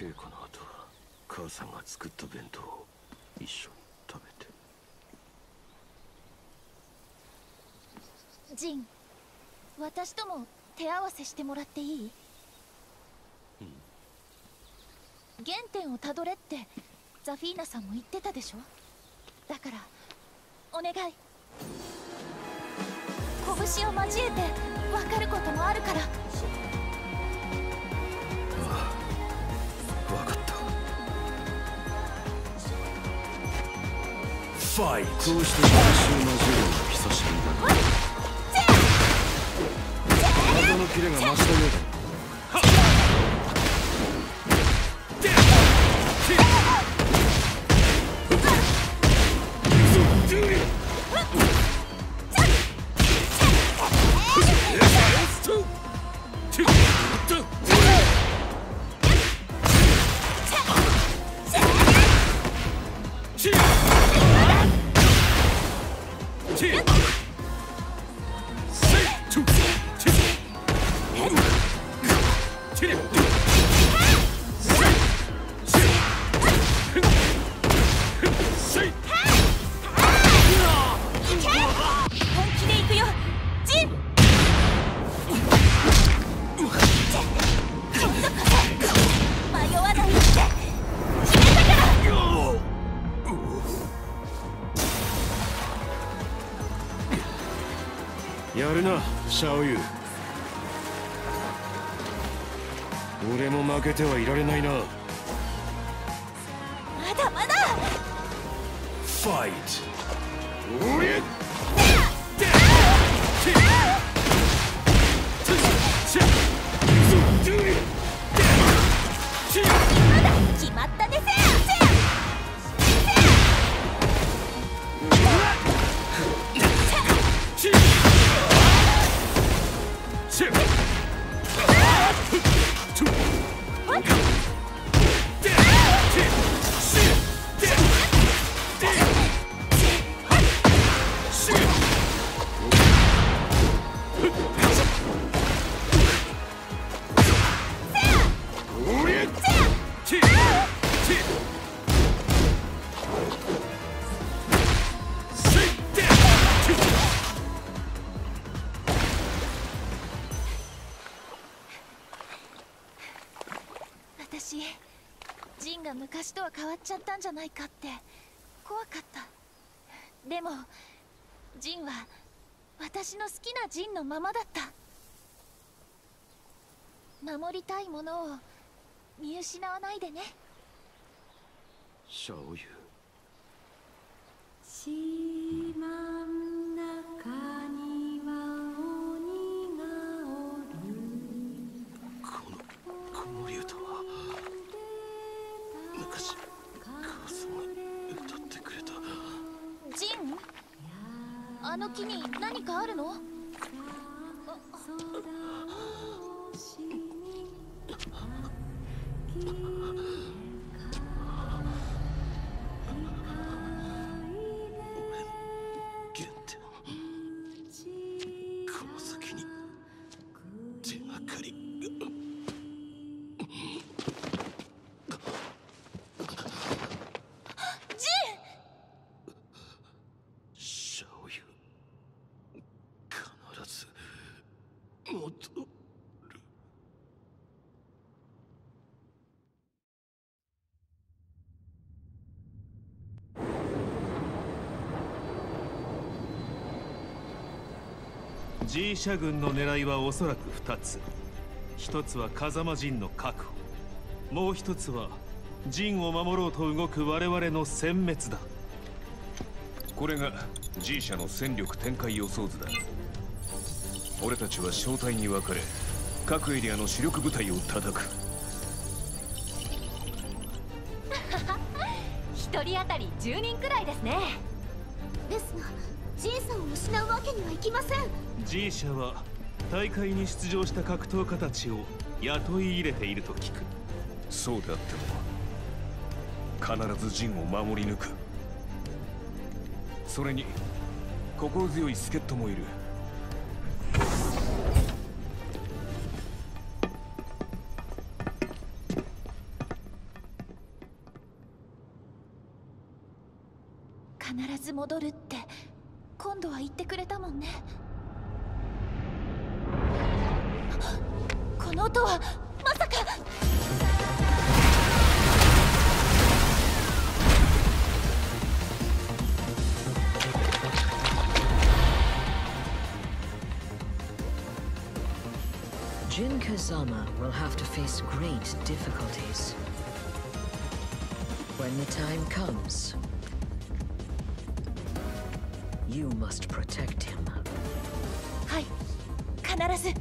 稽古の後は母さんが作った弁当を一緒に食べて。ジン私とも手合わせしてもらっていい？原点をたどれってザフィーナさんも言ってたでしょ？だからお願い。拳を交えて分かることもあるからファイトこうして拳を交えるの久しぶりだ。な体のキレが増したようだっちゃったんじゃないかって。怖かった。でもジンは私の好きなジンのままだった。守りたいものを見失わないでね。シャオユ島ん中には鬼がおる。この子様歌ってくれた。ジン？あの木に何かあるの？ジーシャ軍の狙いはおそらく2つ。一つは風間陣の確保。もう一つは陣を守ろうと動く我々の殲滅だ。これが G 社の戦力展開予想図だ。俺たちは小隊に分かれ各エリアの主力部隊を叩く。一人当たり10人くらいですね。ですがジンさんを失うわけにはいきません。G 社は大会に出場した格闘家たちを雇い入れていると聞く。そうであっても必ず陣を守り抜く。それに心強い助っ人もいる。必ず戻るって今度は言ってくれたもんねこの音はまさか「Jin Kazama will have to face great difficulties. When the time comes, you must protect him. はい必ず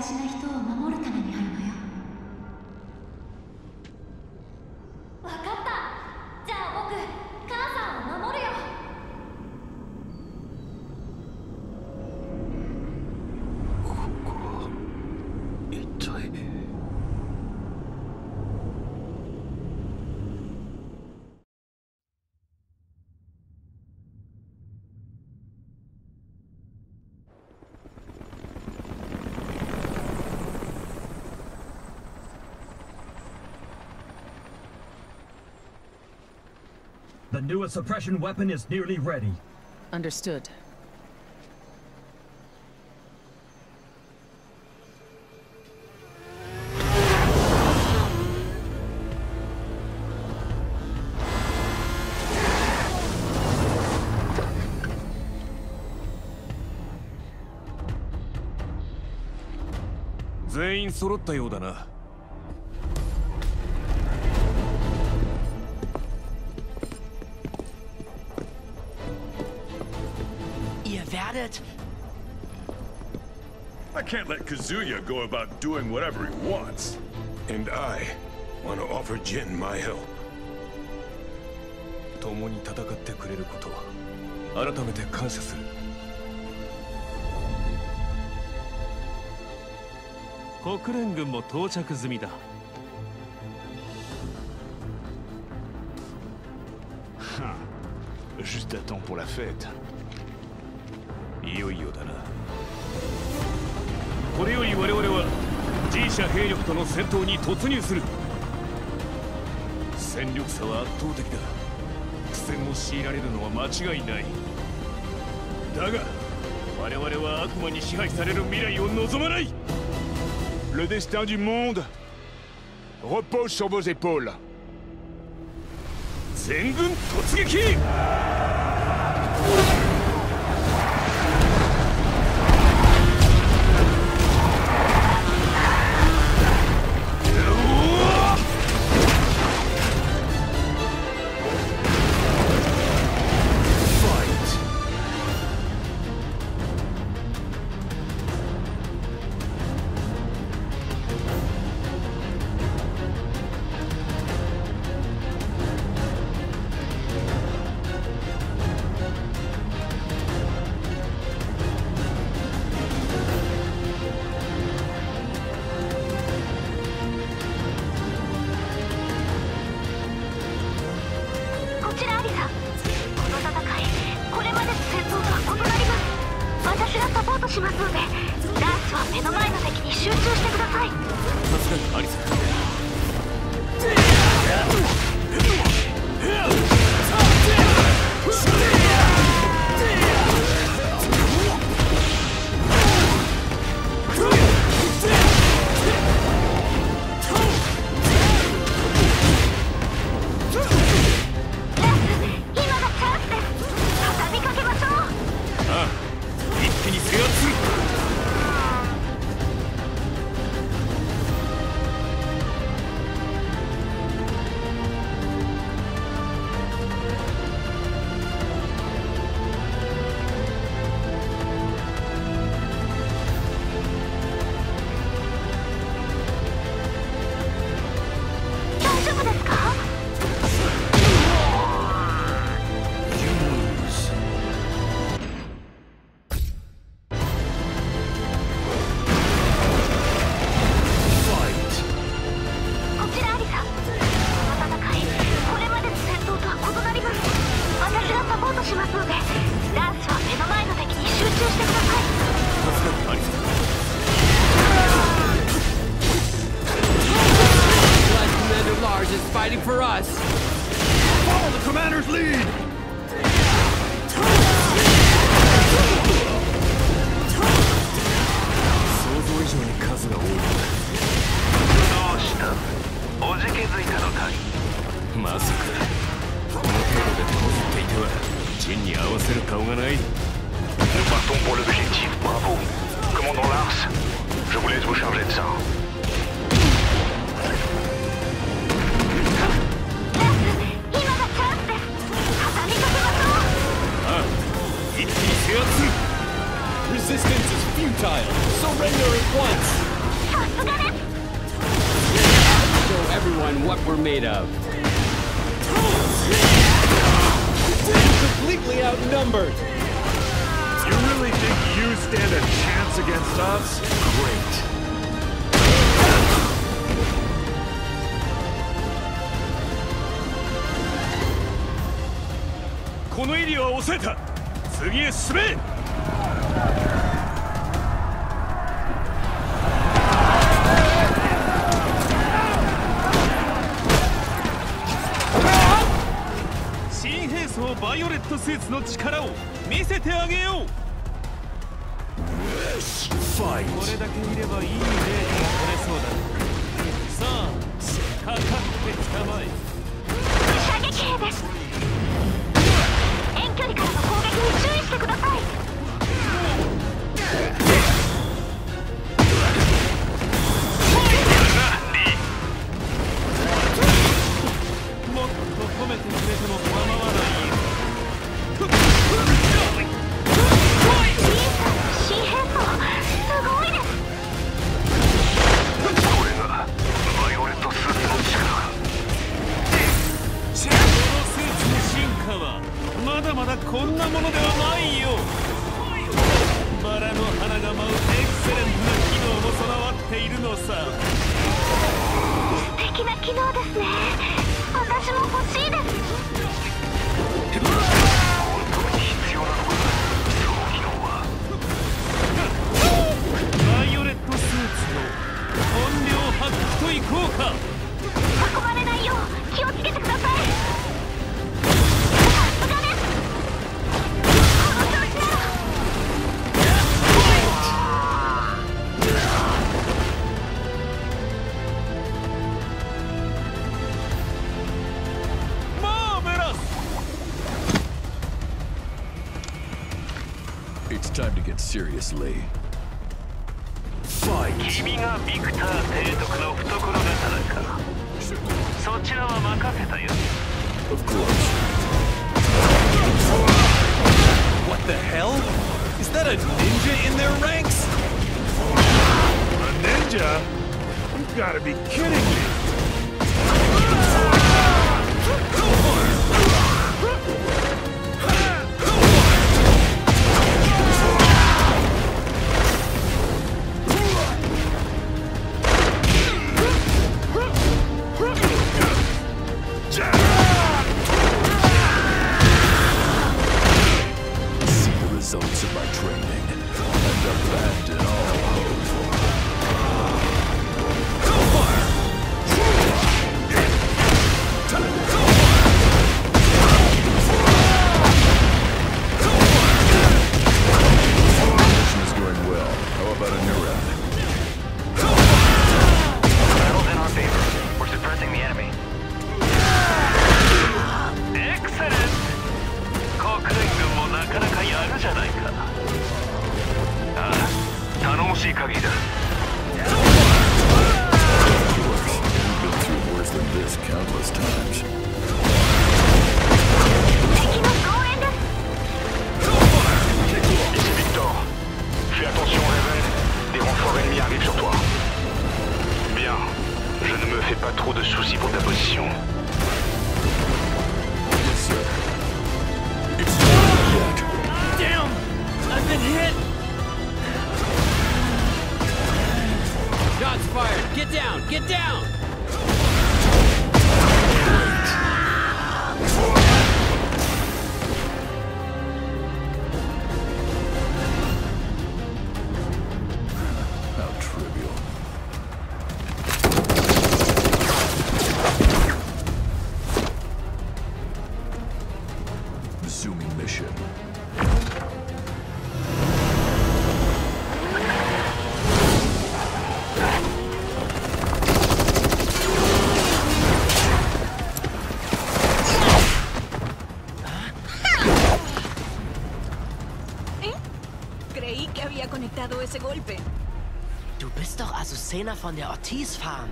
大事な人を守 The newest suppression weapon is nearly ready. Understood. 全員揃ったようだな can't let Kazuya go about doing whatever he wants. And I want to offer Jin my help. 共に戦ってくれること改めて感謝する国連軍も到着済みだ Juste à temps pour la fête. 社兵力との戦闘に突入する。戦力差は圧倒的だ。苦戦を強いられるのは間違いない。だが我々は悪魔に支配される未来を望まない。Le destin du monde repose sur vos épaules. 全軍突撃 a chance against us? Great. このエリアは抑えた次へ進め新兵装バイオレットスーツの力を見せてあげようこれだけ見ればいいデータが取れそうださあかかってきたまえ射撃兵です。遠距離からの攻撃に注意してください。endlessly. ese golpe. Du bist doch Azucena von der Ortiz Farm.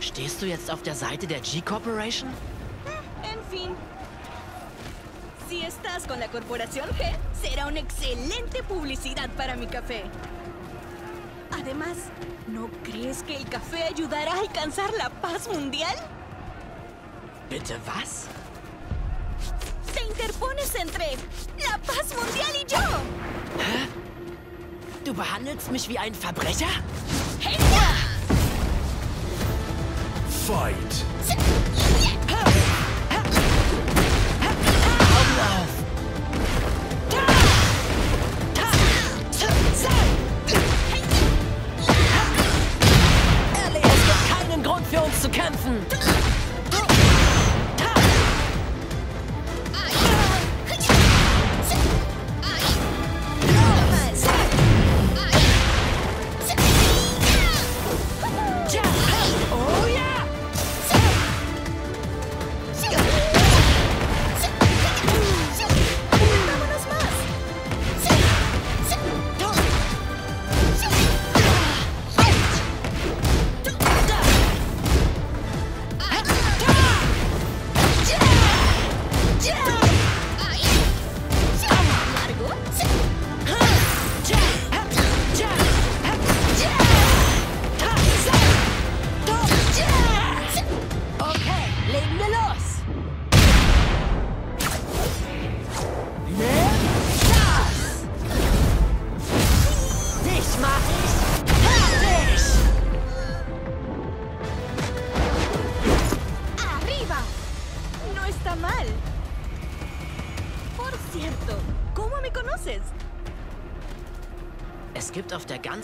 Stehst du jetzt auf der Seite der G Corporation? Hm, eh, en fin. Si estás con la Corporación G, será una excelente publicidad para mi café. Además, ¿no crees que el café ayudará a alcanzar la paz mundial? Bitte was? mich wie ein Verbrecher?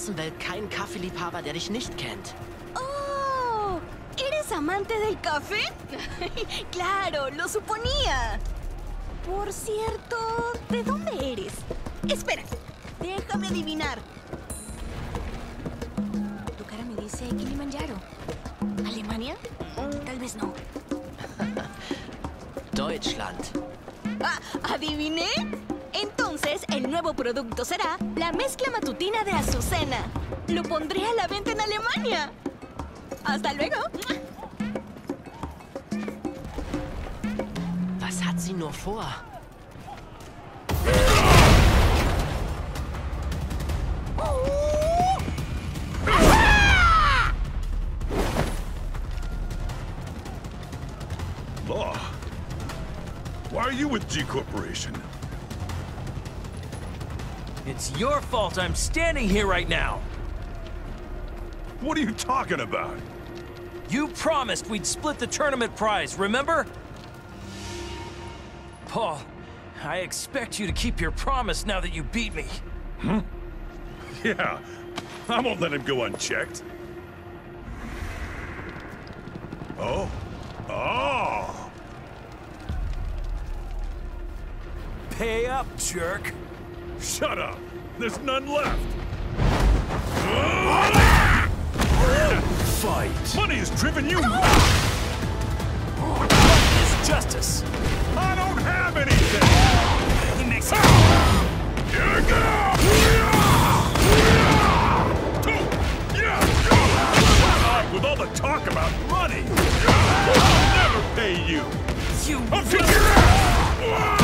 Ganzen Welt keinen Kaffeeliebhaber, der dich nicht kennt. ¡Oh! ¿Eres amante del café? claro, lo suponía. Por cierto, ¿de dónde eres? Espera, déjame adivinar. Tu cara me dice Kilimanjaro. ¿Alemania? Tal vez no. Deutschland. Ah, ¿Adiviné? El nuevo producto será la mezcla matutina de Azucena. Lo pondré a la venta en Alemania. Hasta luego. Was hat sie nur vor? Law. Why are you with G Corporation? It's your fault I'm standing here right now. What are you talking about? You promised we'd split the tournament prize, remember? Paul, I expect you to keep your promise now that you beat me. Hmm? Yeah, I won't let him go unchecked. Oh? Oh! Pay up, jerk. Shut up! There's none left! Fight! Money has driven you What is justice? I don't have anything! He makes Here With all the talk about money! I'll never pay you! You I'll kick your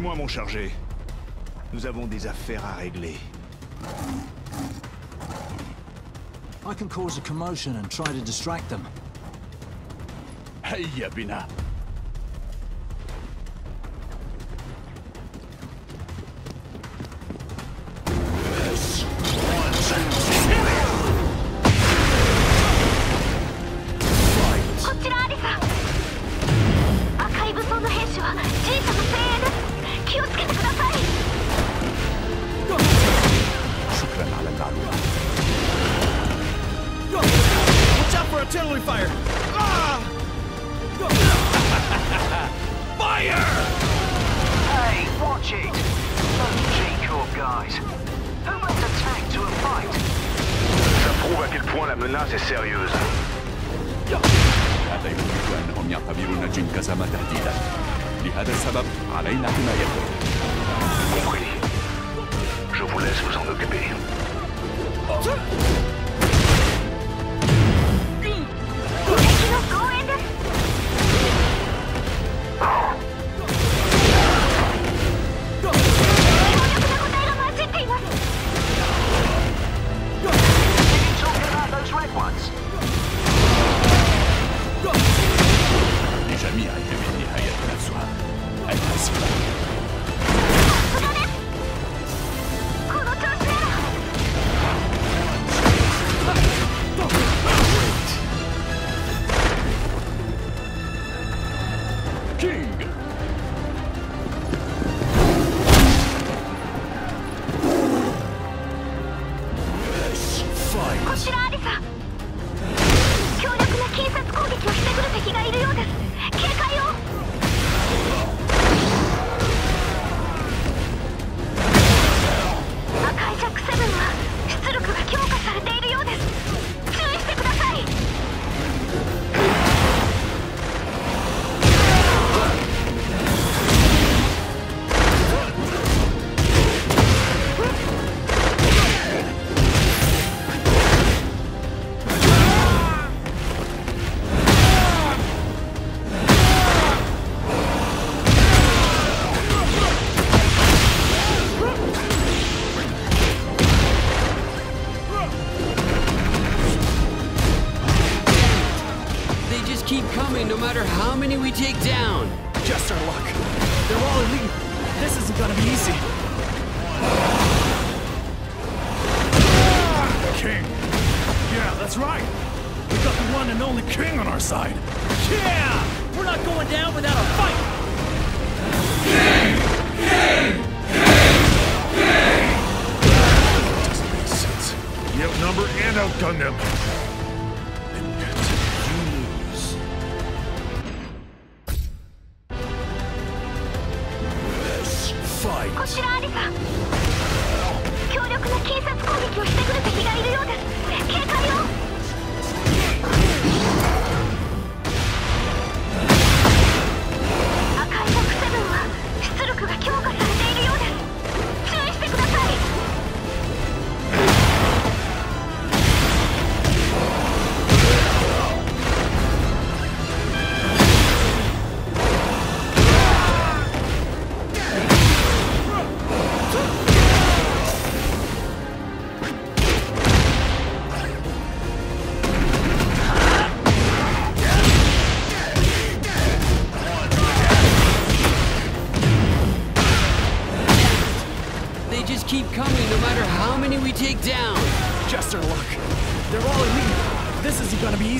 Moi, mon chargé. Nous avons des affaires à régler. I can cause a commotion and try to distract them. Hey, Yabina.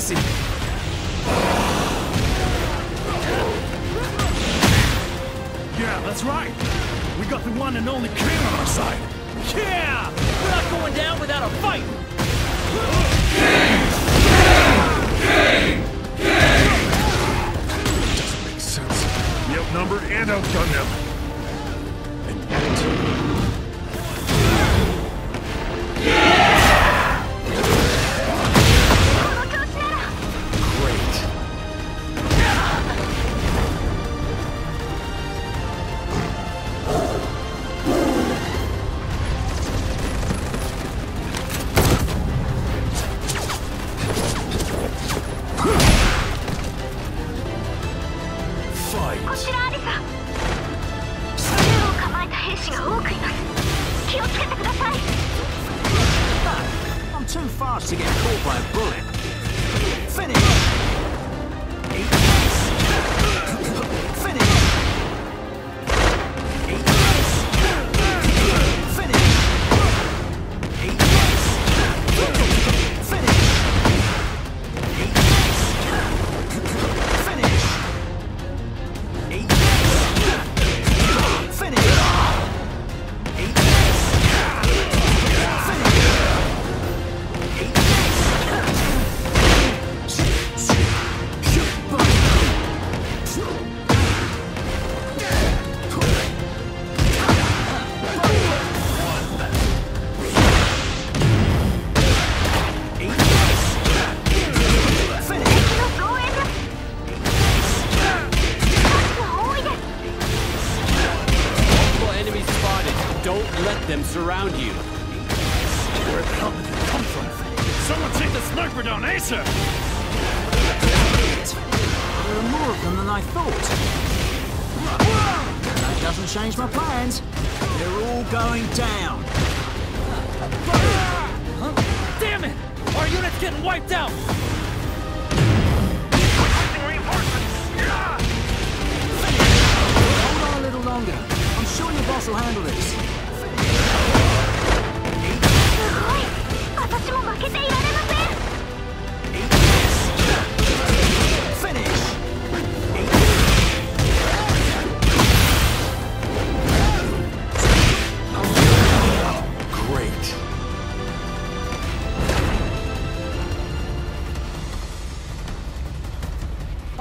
easy. Yeah, that's right. We got the one and only.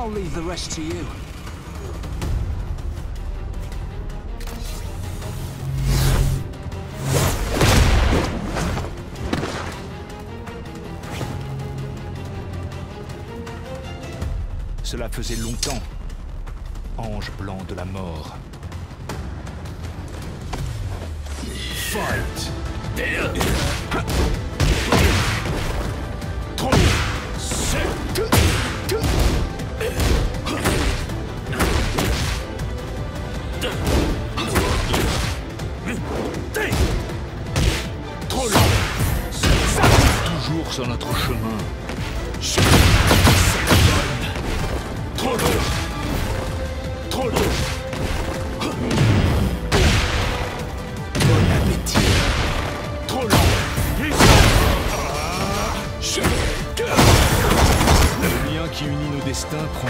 Leave the rest to you. Cela faisait longtemps. Ange blanc de la mort. Qui unit nos destins prend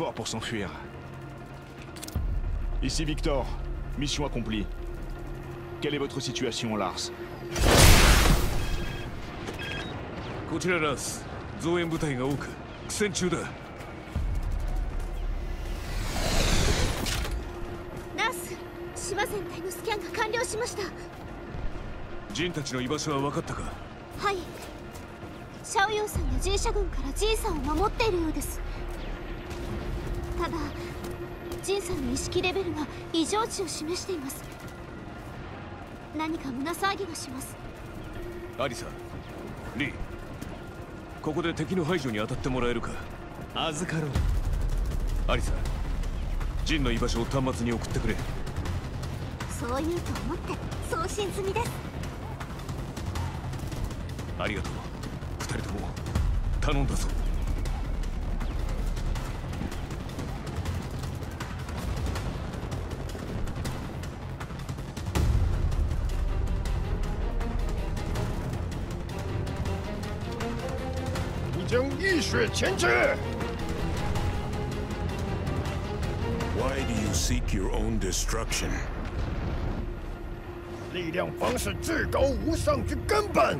fort pour s'enfuir. Ici Victor, mission accomplie. Quelle est votre situation, Lars? こちらラス増援部隊が多く苦戦中だナース島全体のスキャンが完了しましたジンたちの居場所は分かったかはいシャオヨウさんが G 社軍からジンさんを守っているようですジンさんの意識レベルが異常値を示しています。何か胸騒ぎがします。アリサリーここで敵の排除に当たってもらえるか？預かろう。アリサジンの居場所を端末に送ってくれ。そう言うと思って送信済みです。ありがとう。二人とも頼んだぞ 将浴血前去！ Why do you seek your own destruction? 力量方是至高无上之根本。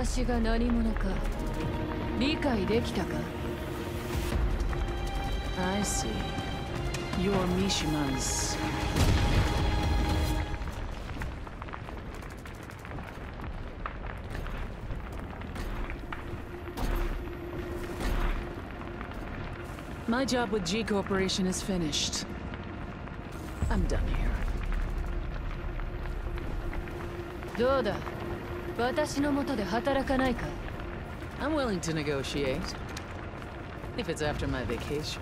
私が何者か理解できたか I see. You're Mishima's. My job with G Corporation is finished. I'm done here. どうだ I'm willing to negotiate. If it's after my vacation.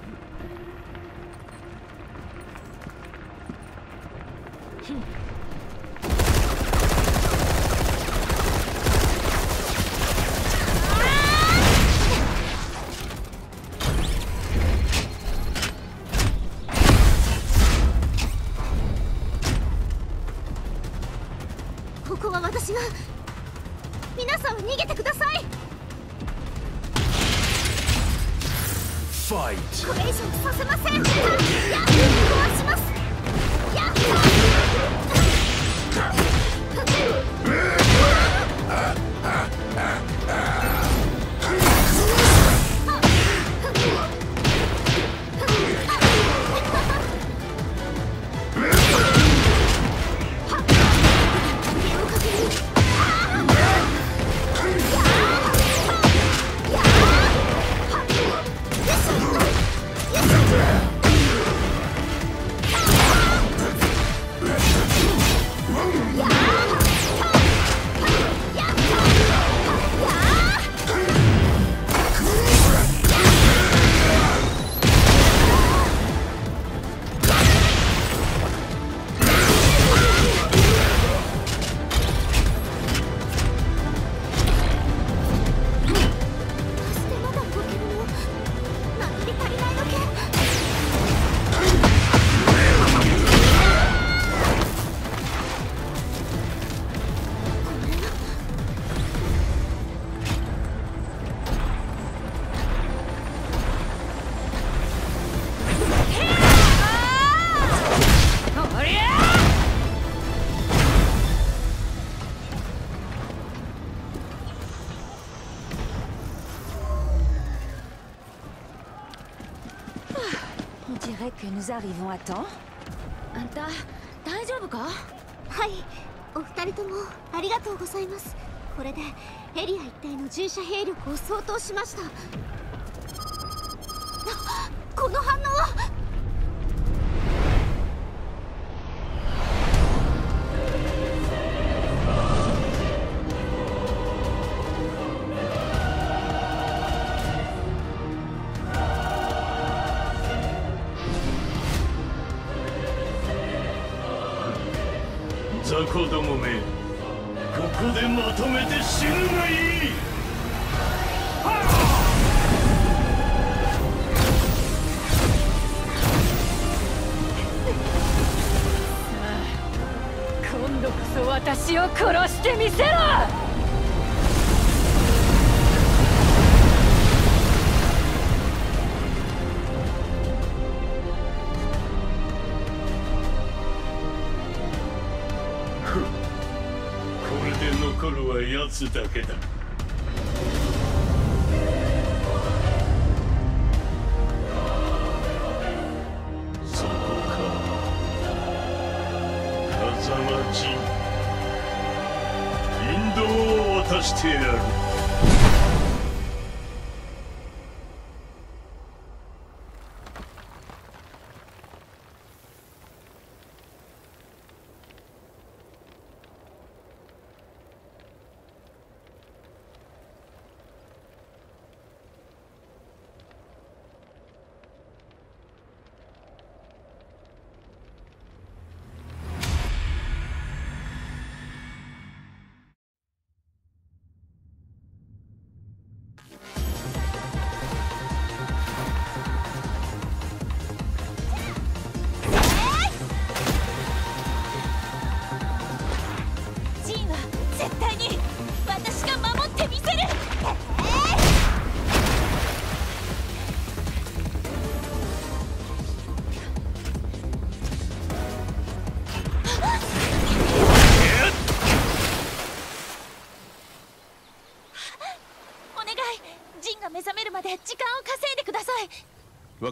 Nous arrivons à temps. あんた大丈夫かはいお二人ともありがとうございますこれでエリア一帯の従者兵力を相当しました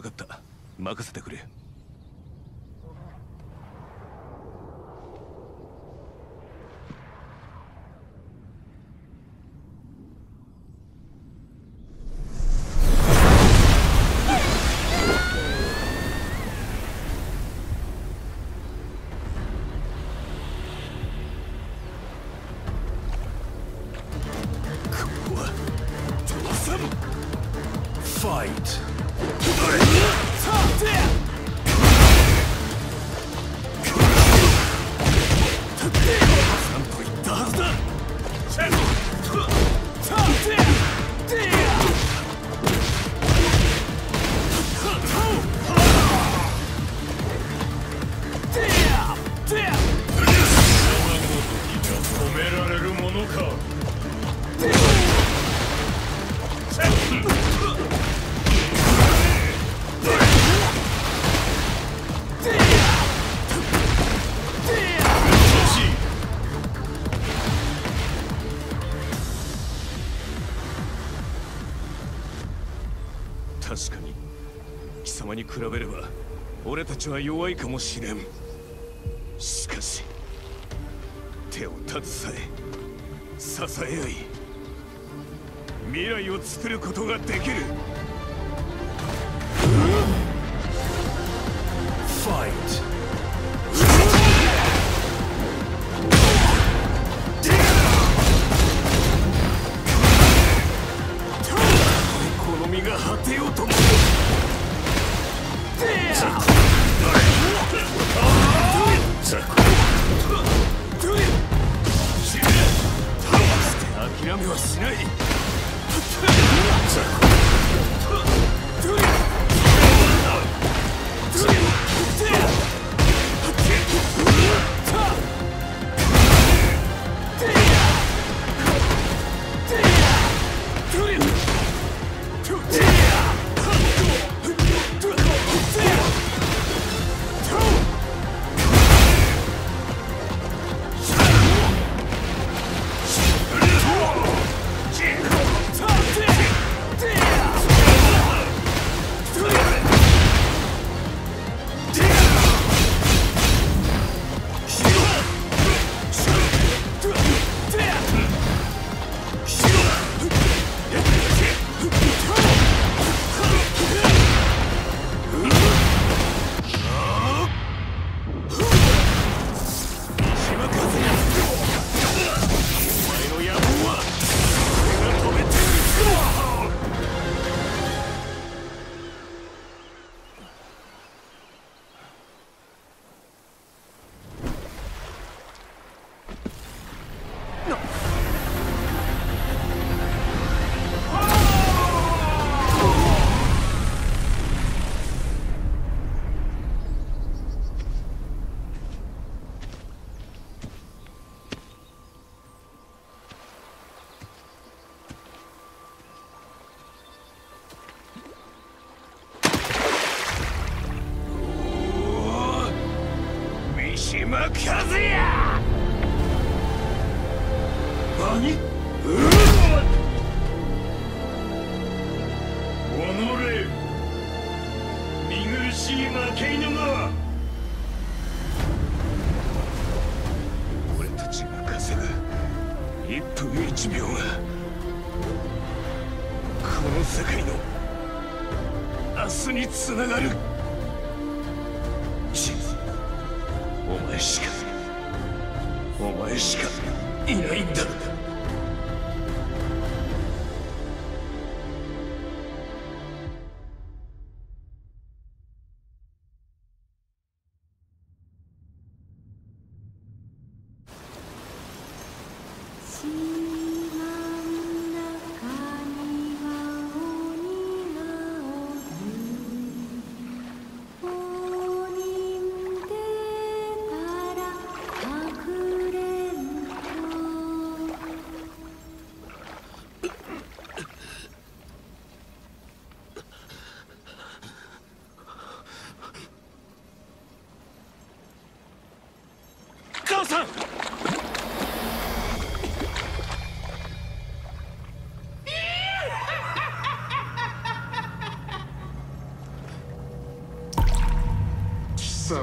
돌아갔다. 比べれば俺たちは弱いかもしれん。しかし手を携え支え合い未来を作ることができる。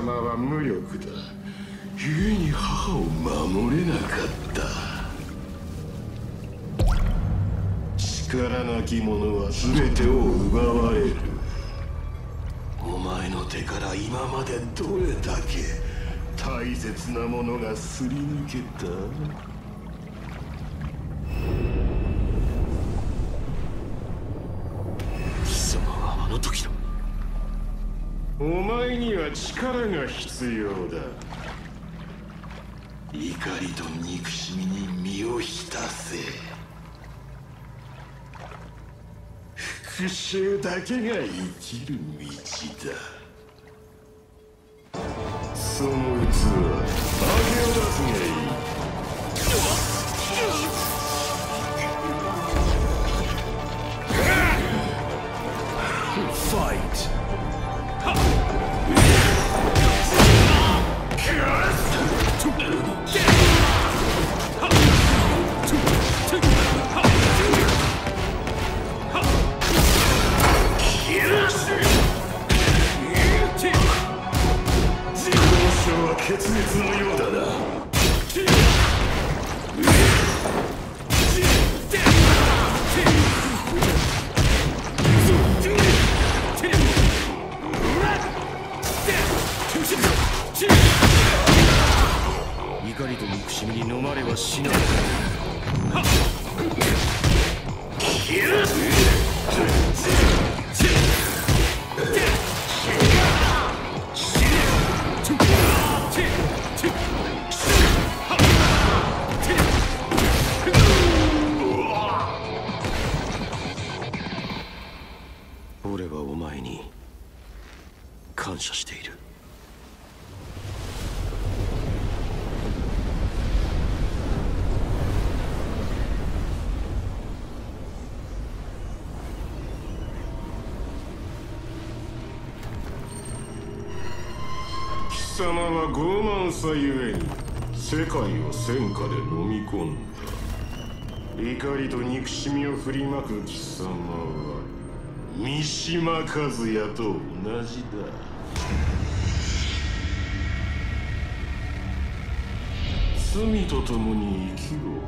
様は無力だ。故に母を守れなかった。力なき者は全てを奪われる。お前の手から今までどれだけ大切なものがすり抜けた？力が必要だ。怒りと憎しみに身を浸せ。復讐だけが生きる道ださゆえに世界を戦火で飲み込んだ怒りと憎しみを振りまく貴様は三島和也と同じだ。罪と共に生きろ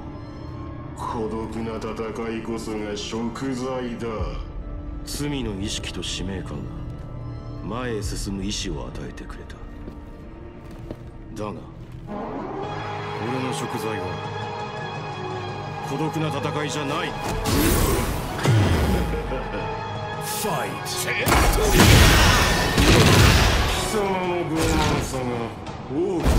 孤独な戦いこそが食材だ。罪の意識と使命感が前へ進む意志を与えてくれた。だが俺の食材は孤独な戦いじゃない。Fight! 貴様の傲慢さが多くの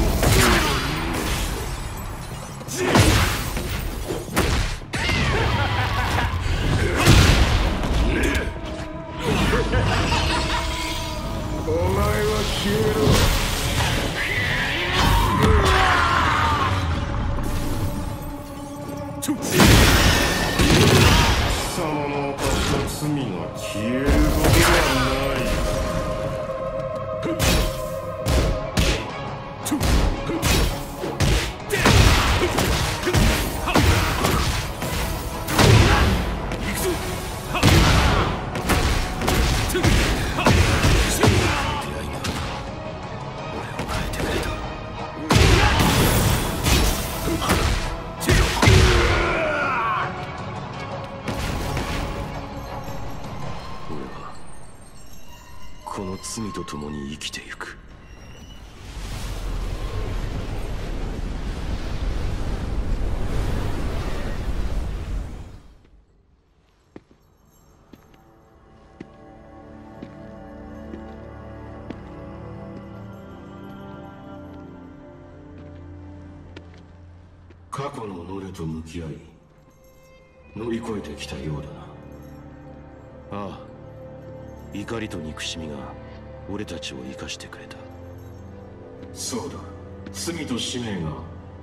お前は消えろき合い乗り越えてきたようだな。ああ怒りと憎しみが俺たちを生かしてくれた。そうだ。罪と使命が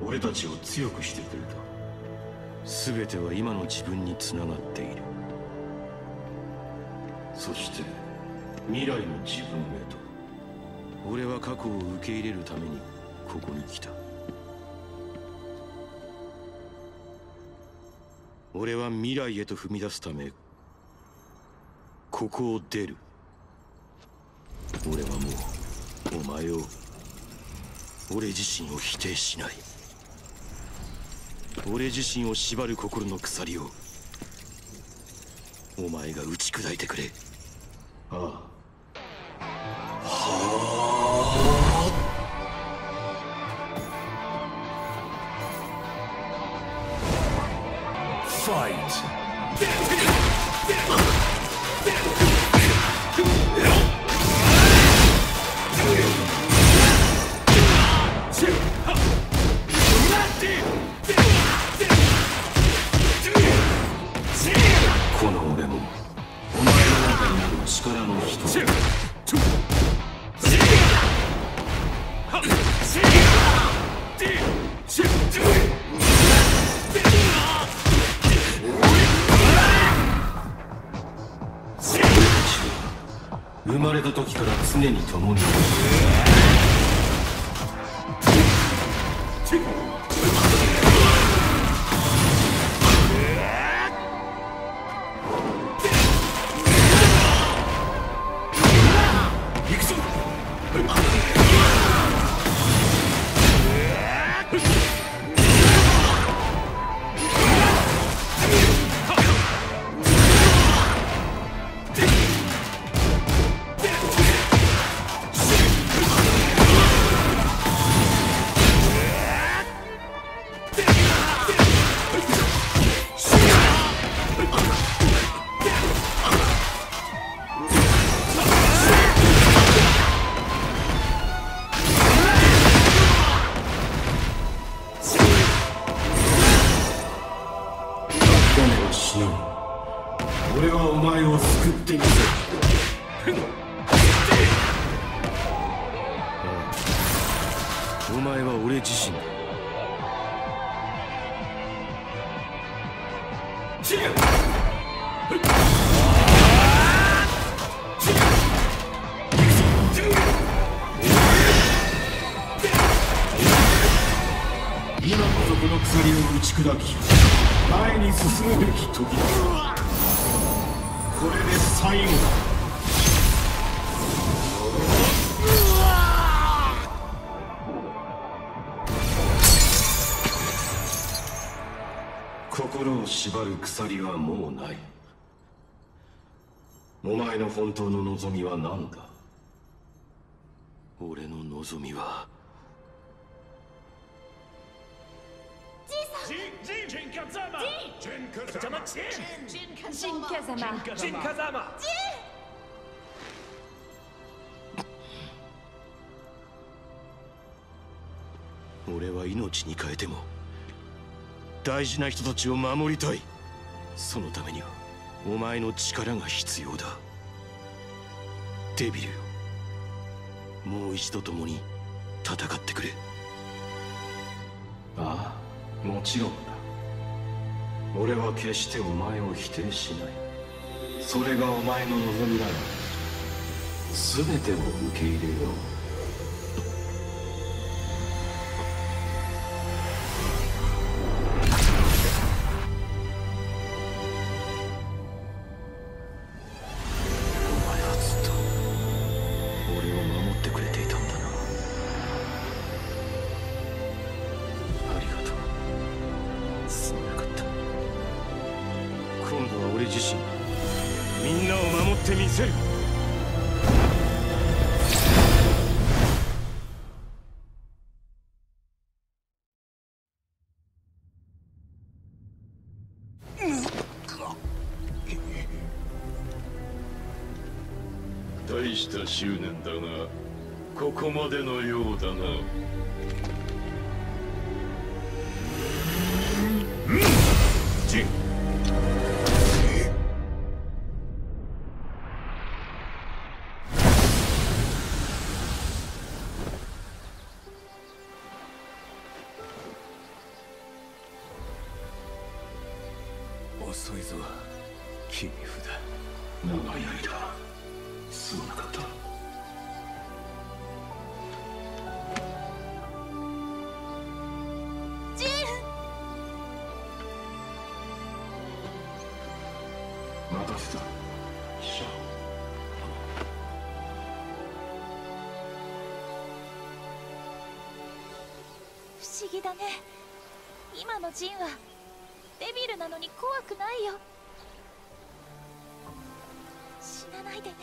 俺たちを強くしてくれた。全ては今の自分につながっている。そして未来の自分へと俺は過去を受け入れるためにここに来た俺は未来へと踏み出すためここを出る。俺はもうお前を俺自身を否定しない。俺自身を縛る心の鎖をお前が打ち砕いてくれ。ああ。Fight! この俺もお前の中にある力の一生まれた時から常に共に。いる心を縛る鎖はもうない。お前の本当の望みは何だ？俺の望みは。ジンカザマジンカザマジンジンカザマジンカザマ俺は命に変えても大事な人たちを守りたい。そのためにはお前の力が必要だ。デビルよ。もう一度共に戦ってくれ。ああもちろんだ。俺は決してお前を否定しない。それがお前の望みなら全てを受け入れよう。執念だがここまでのようだな。思議だね。今のジンはデビルなのに怖くないよ。死なないでね。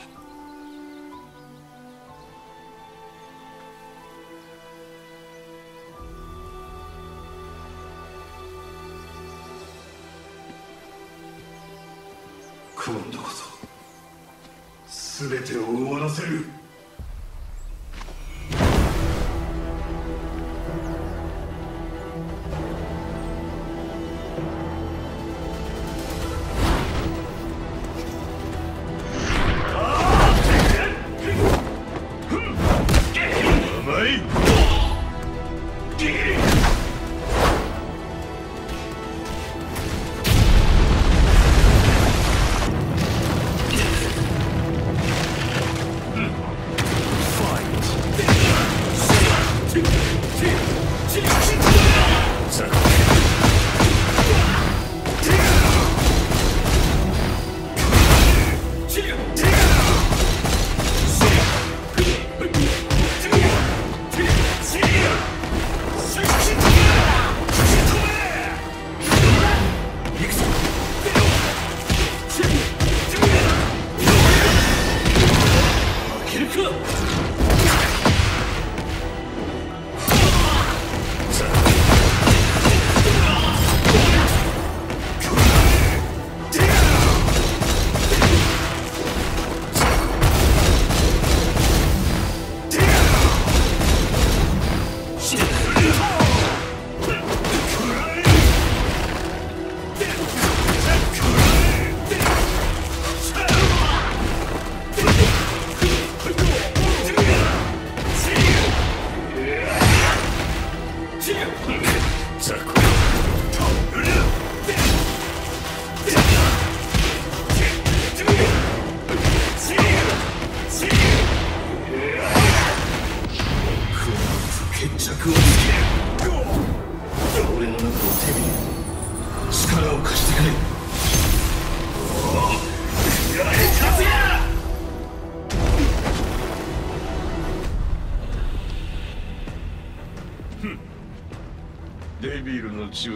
今度こそ全てを終わらせる。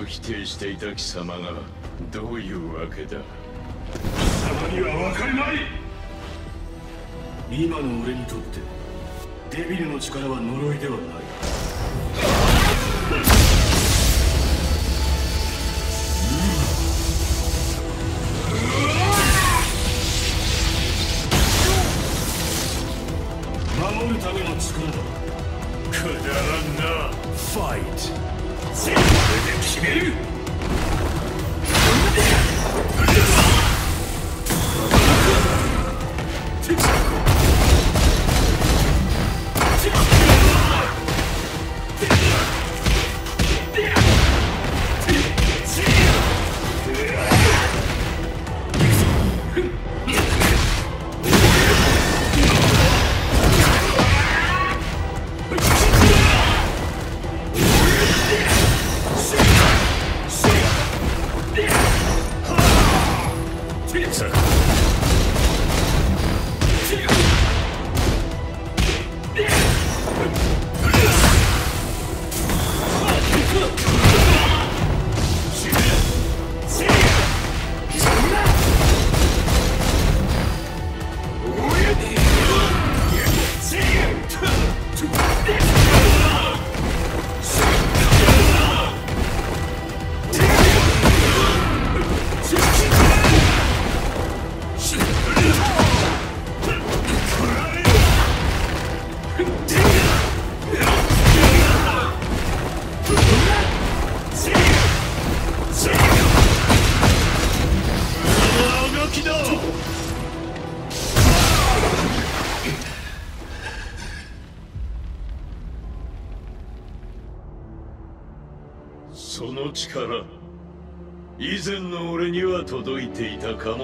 否定していた貴様がどういうわけだ？貴様には分かるまい！今の俺にとってデビルの力は呪いではない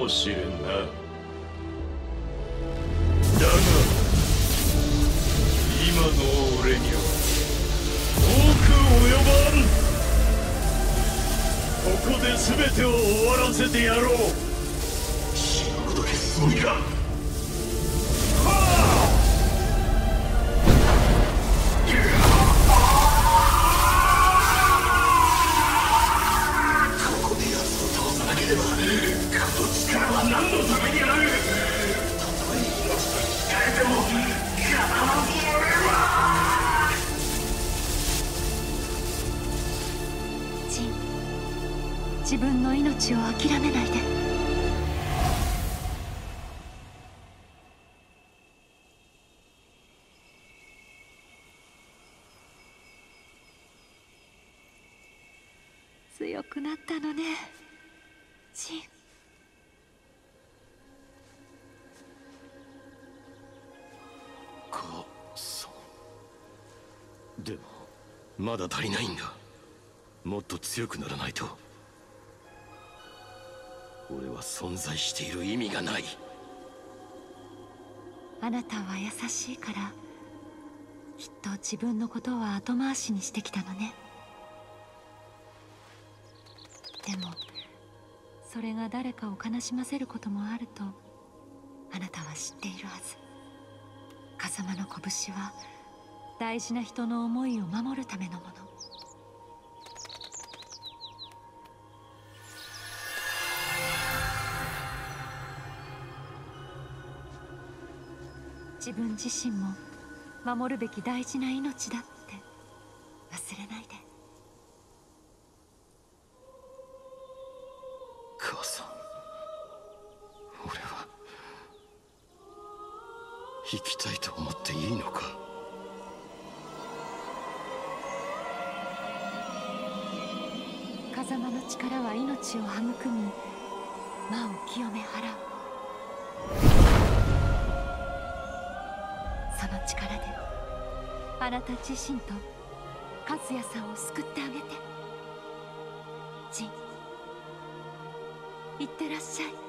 possível. まだ足りないんだ。もっと強くならないと。俺は存在している意味がない。あなたは優しいからきっと自分のことは後回しにしてきたのね。でもそれが誰かを悲しませることもあるとあなたは知っているはず。風間の拳は大事な人の思いを守るためのもの。自分自身も守るべき大事な命だって。忘れないで。母さん俺は生きたいと思っていいのか？様の力は命を育み魔を清め払う。その力であなた自身と和也さんを救ってあげて。ジンいってらっしゃい。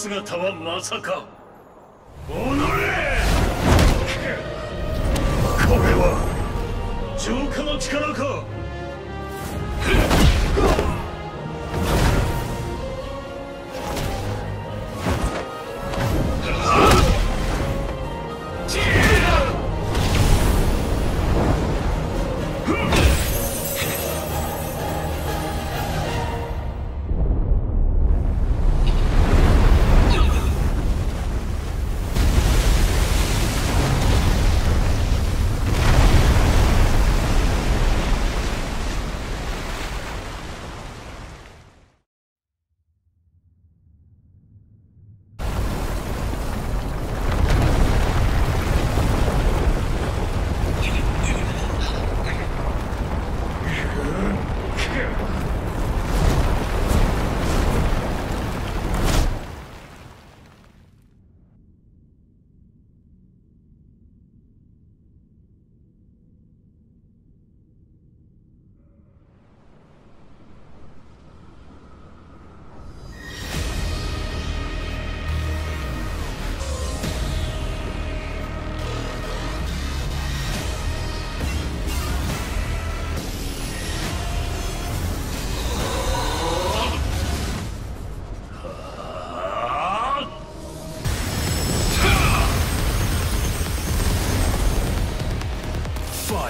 姿はまさか。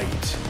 fight.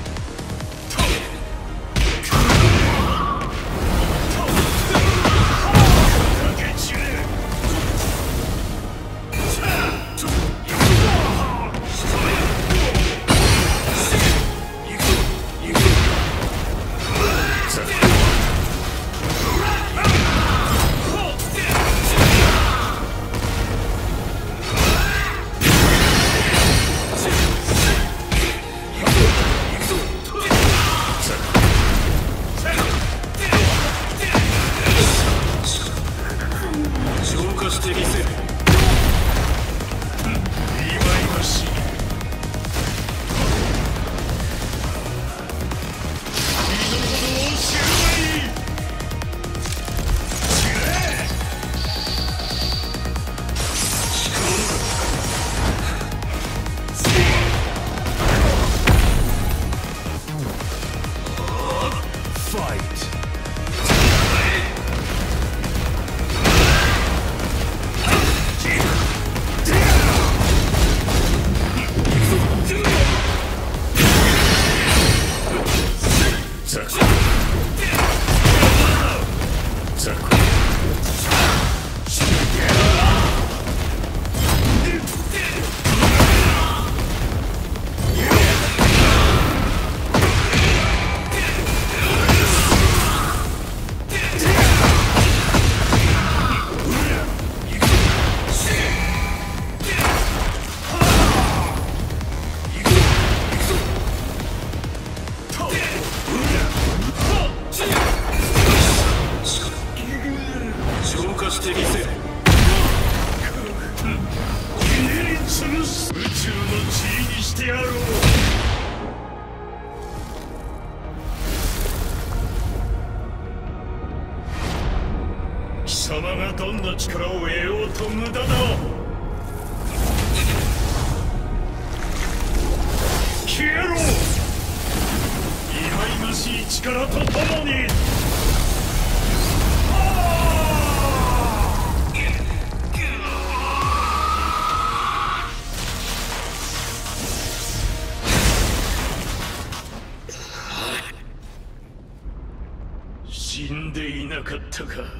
どう。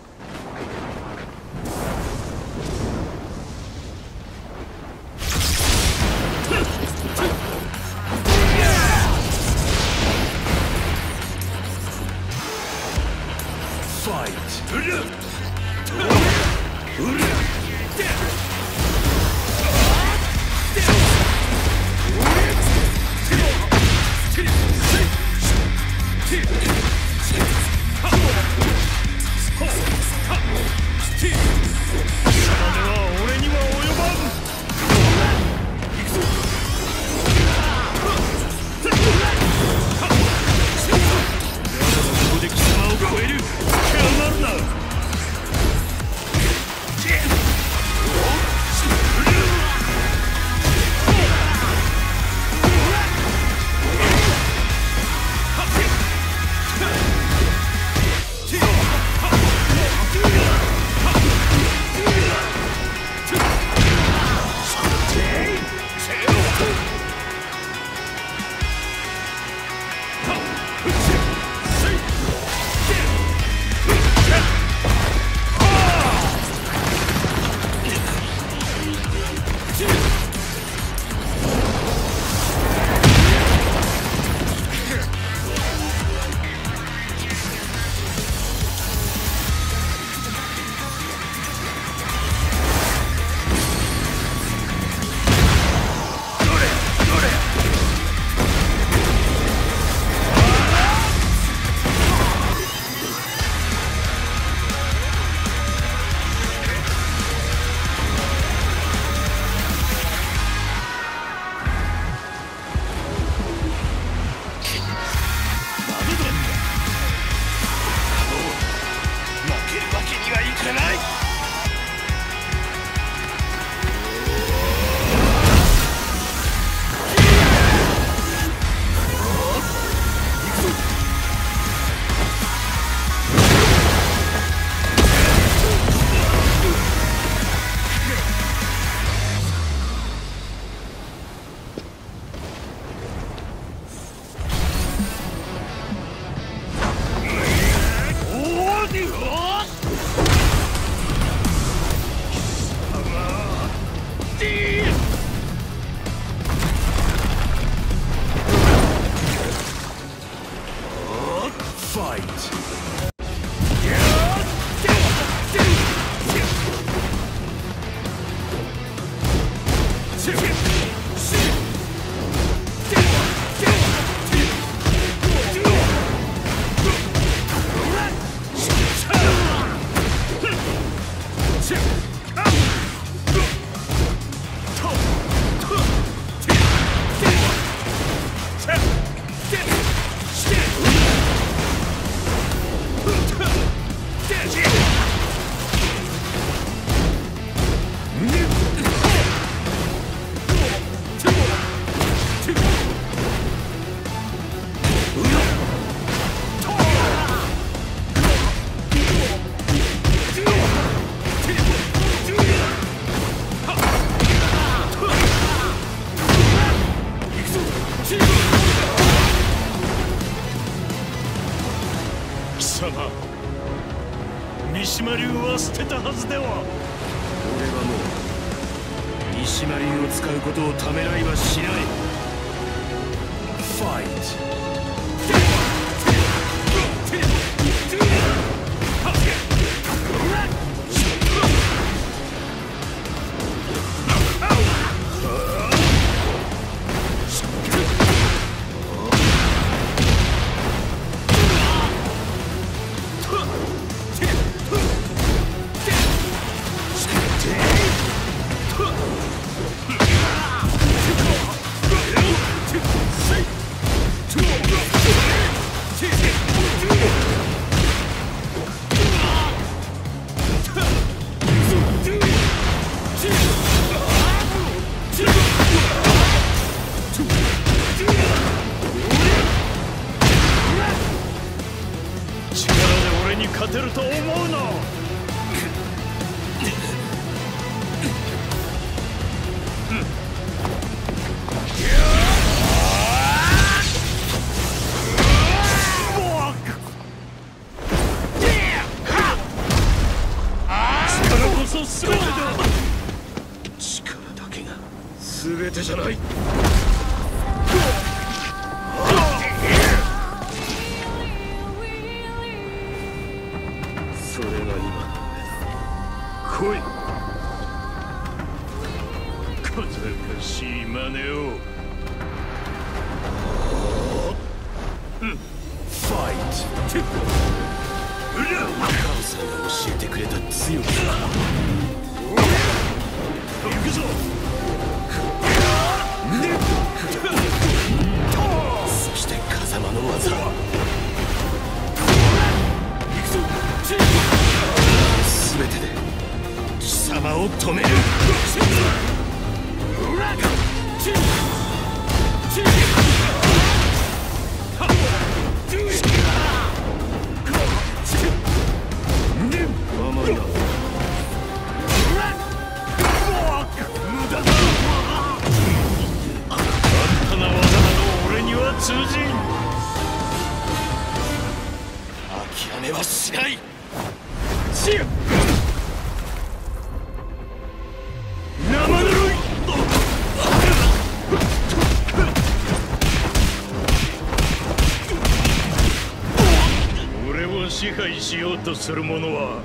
とする者は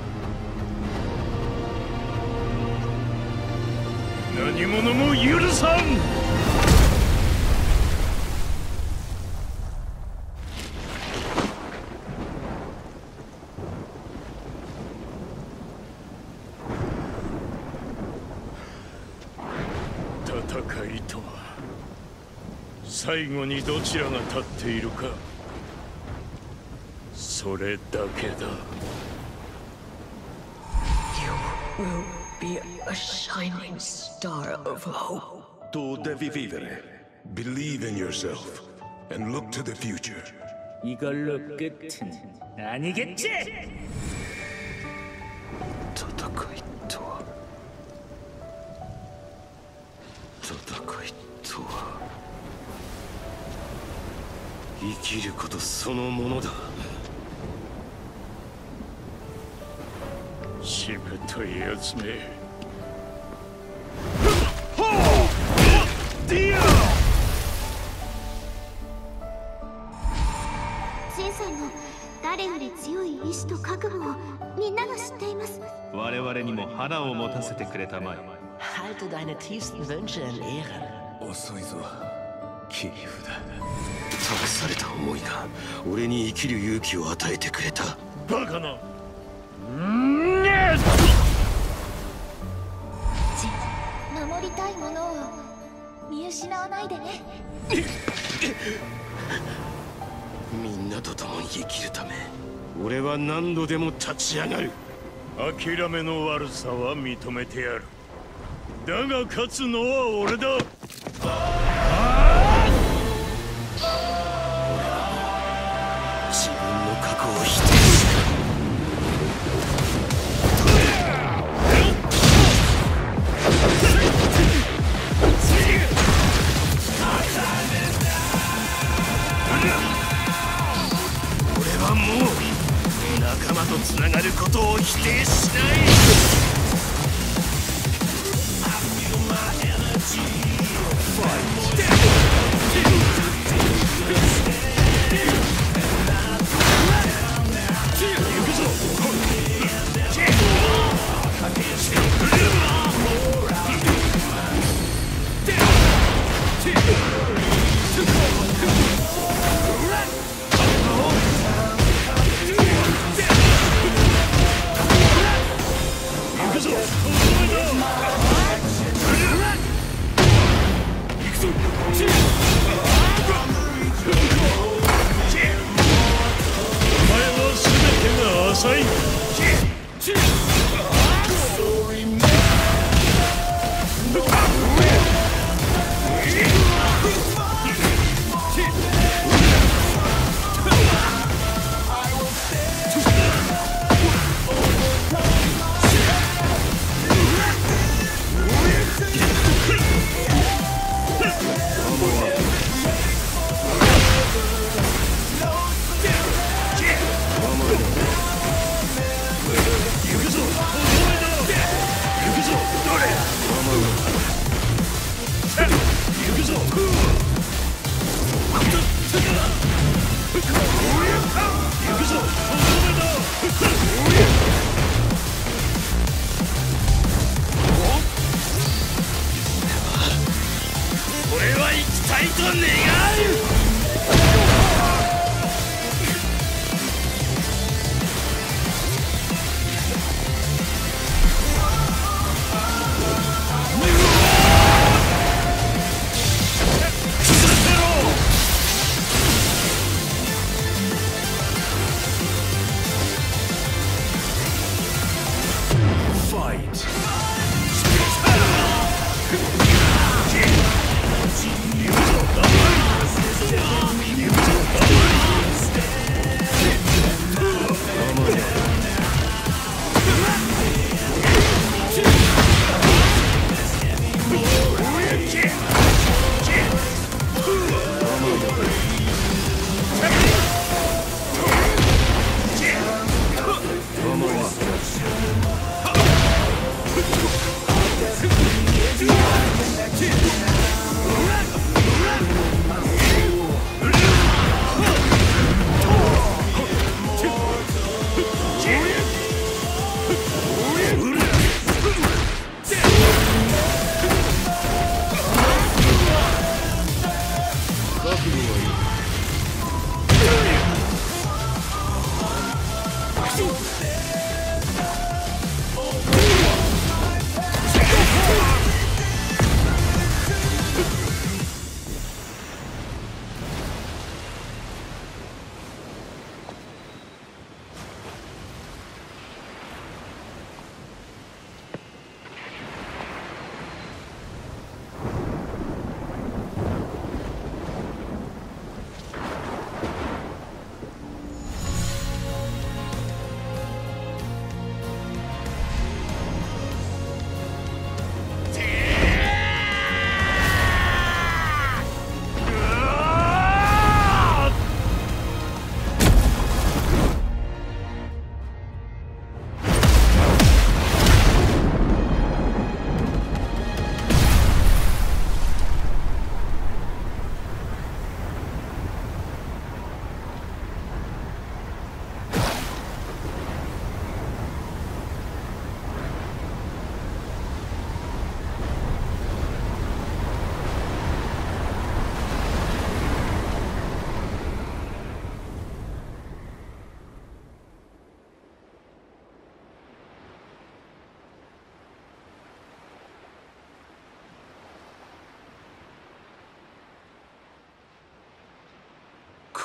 何者も許さん戦いとは最後にどちらが立っているかそれだけだ of hope. Tu devi vivere. Believe in yourself and look to the future. 이걸로 끝은 아니겠지? 戦いとは戦いとは生きることそのものだしぶといやつめ ディアジンさんの誰より強い意志と覚悟をみんなが知っています。我々にも花を持たせてくれたまえ。Halte deine tiefsten Wünsche in Ehren. 遅いぞ切り札。託された思いが俺に生きる勇気を与えてくれた。バカな。ジン守りたいものを見失わないでね。みんなと共に生きるため俺は何度でも立ち上がる。諦めの悪さは認めてやる。だが勝つのは俺だ。自分の過去を否定とつながることを否定しない。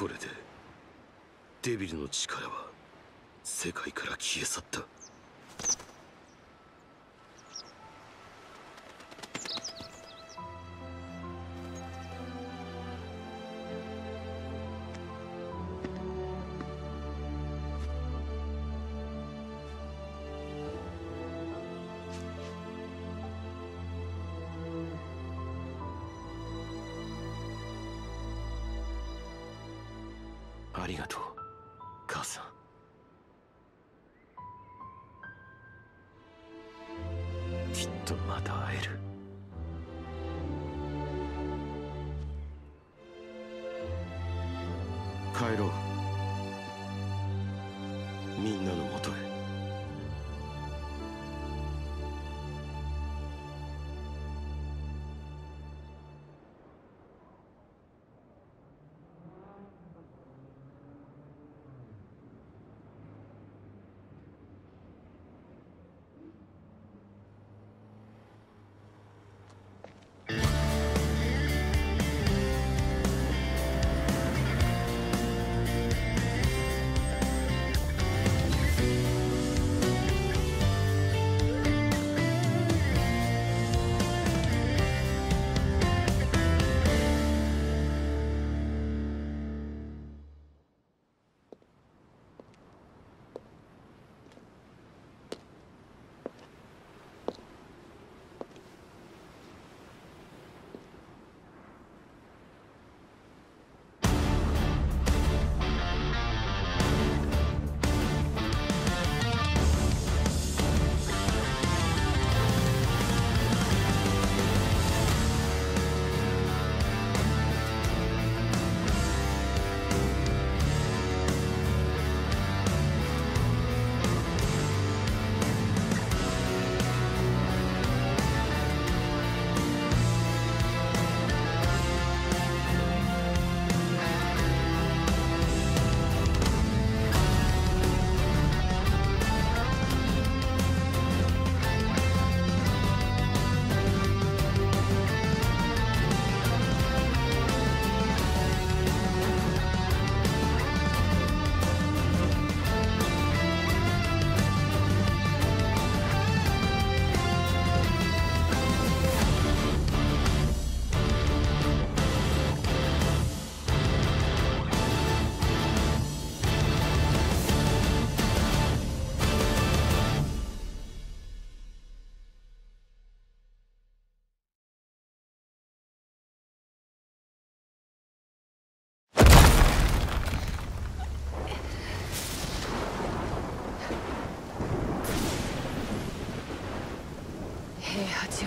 これでデビルの力ありがとう。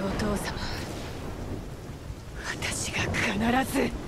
お父様。私が必ず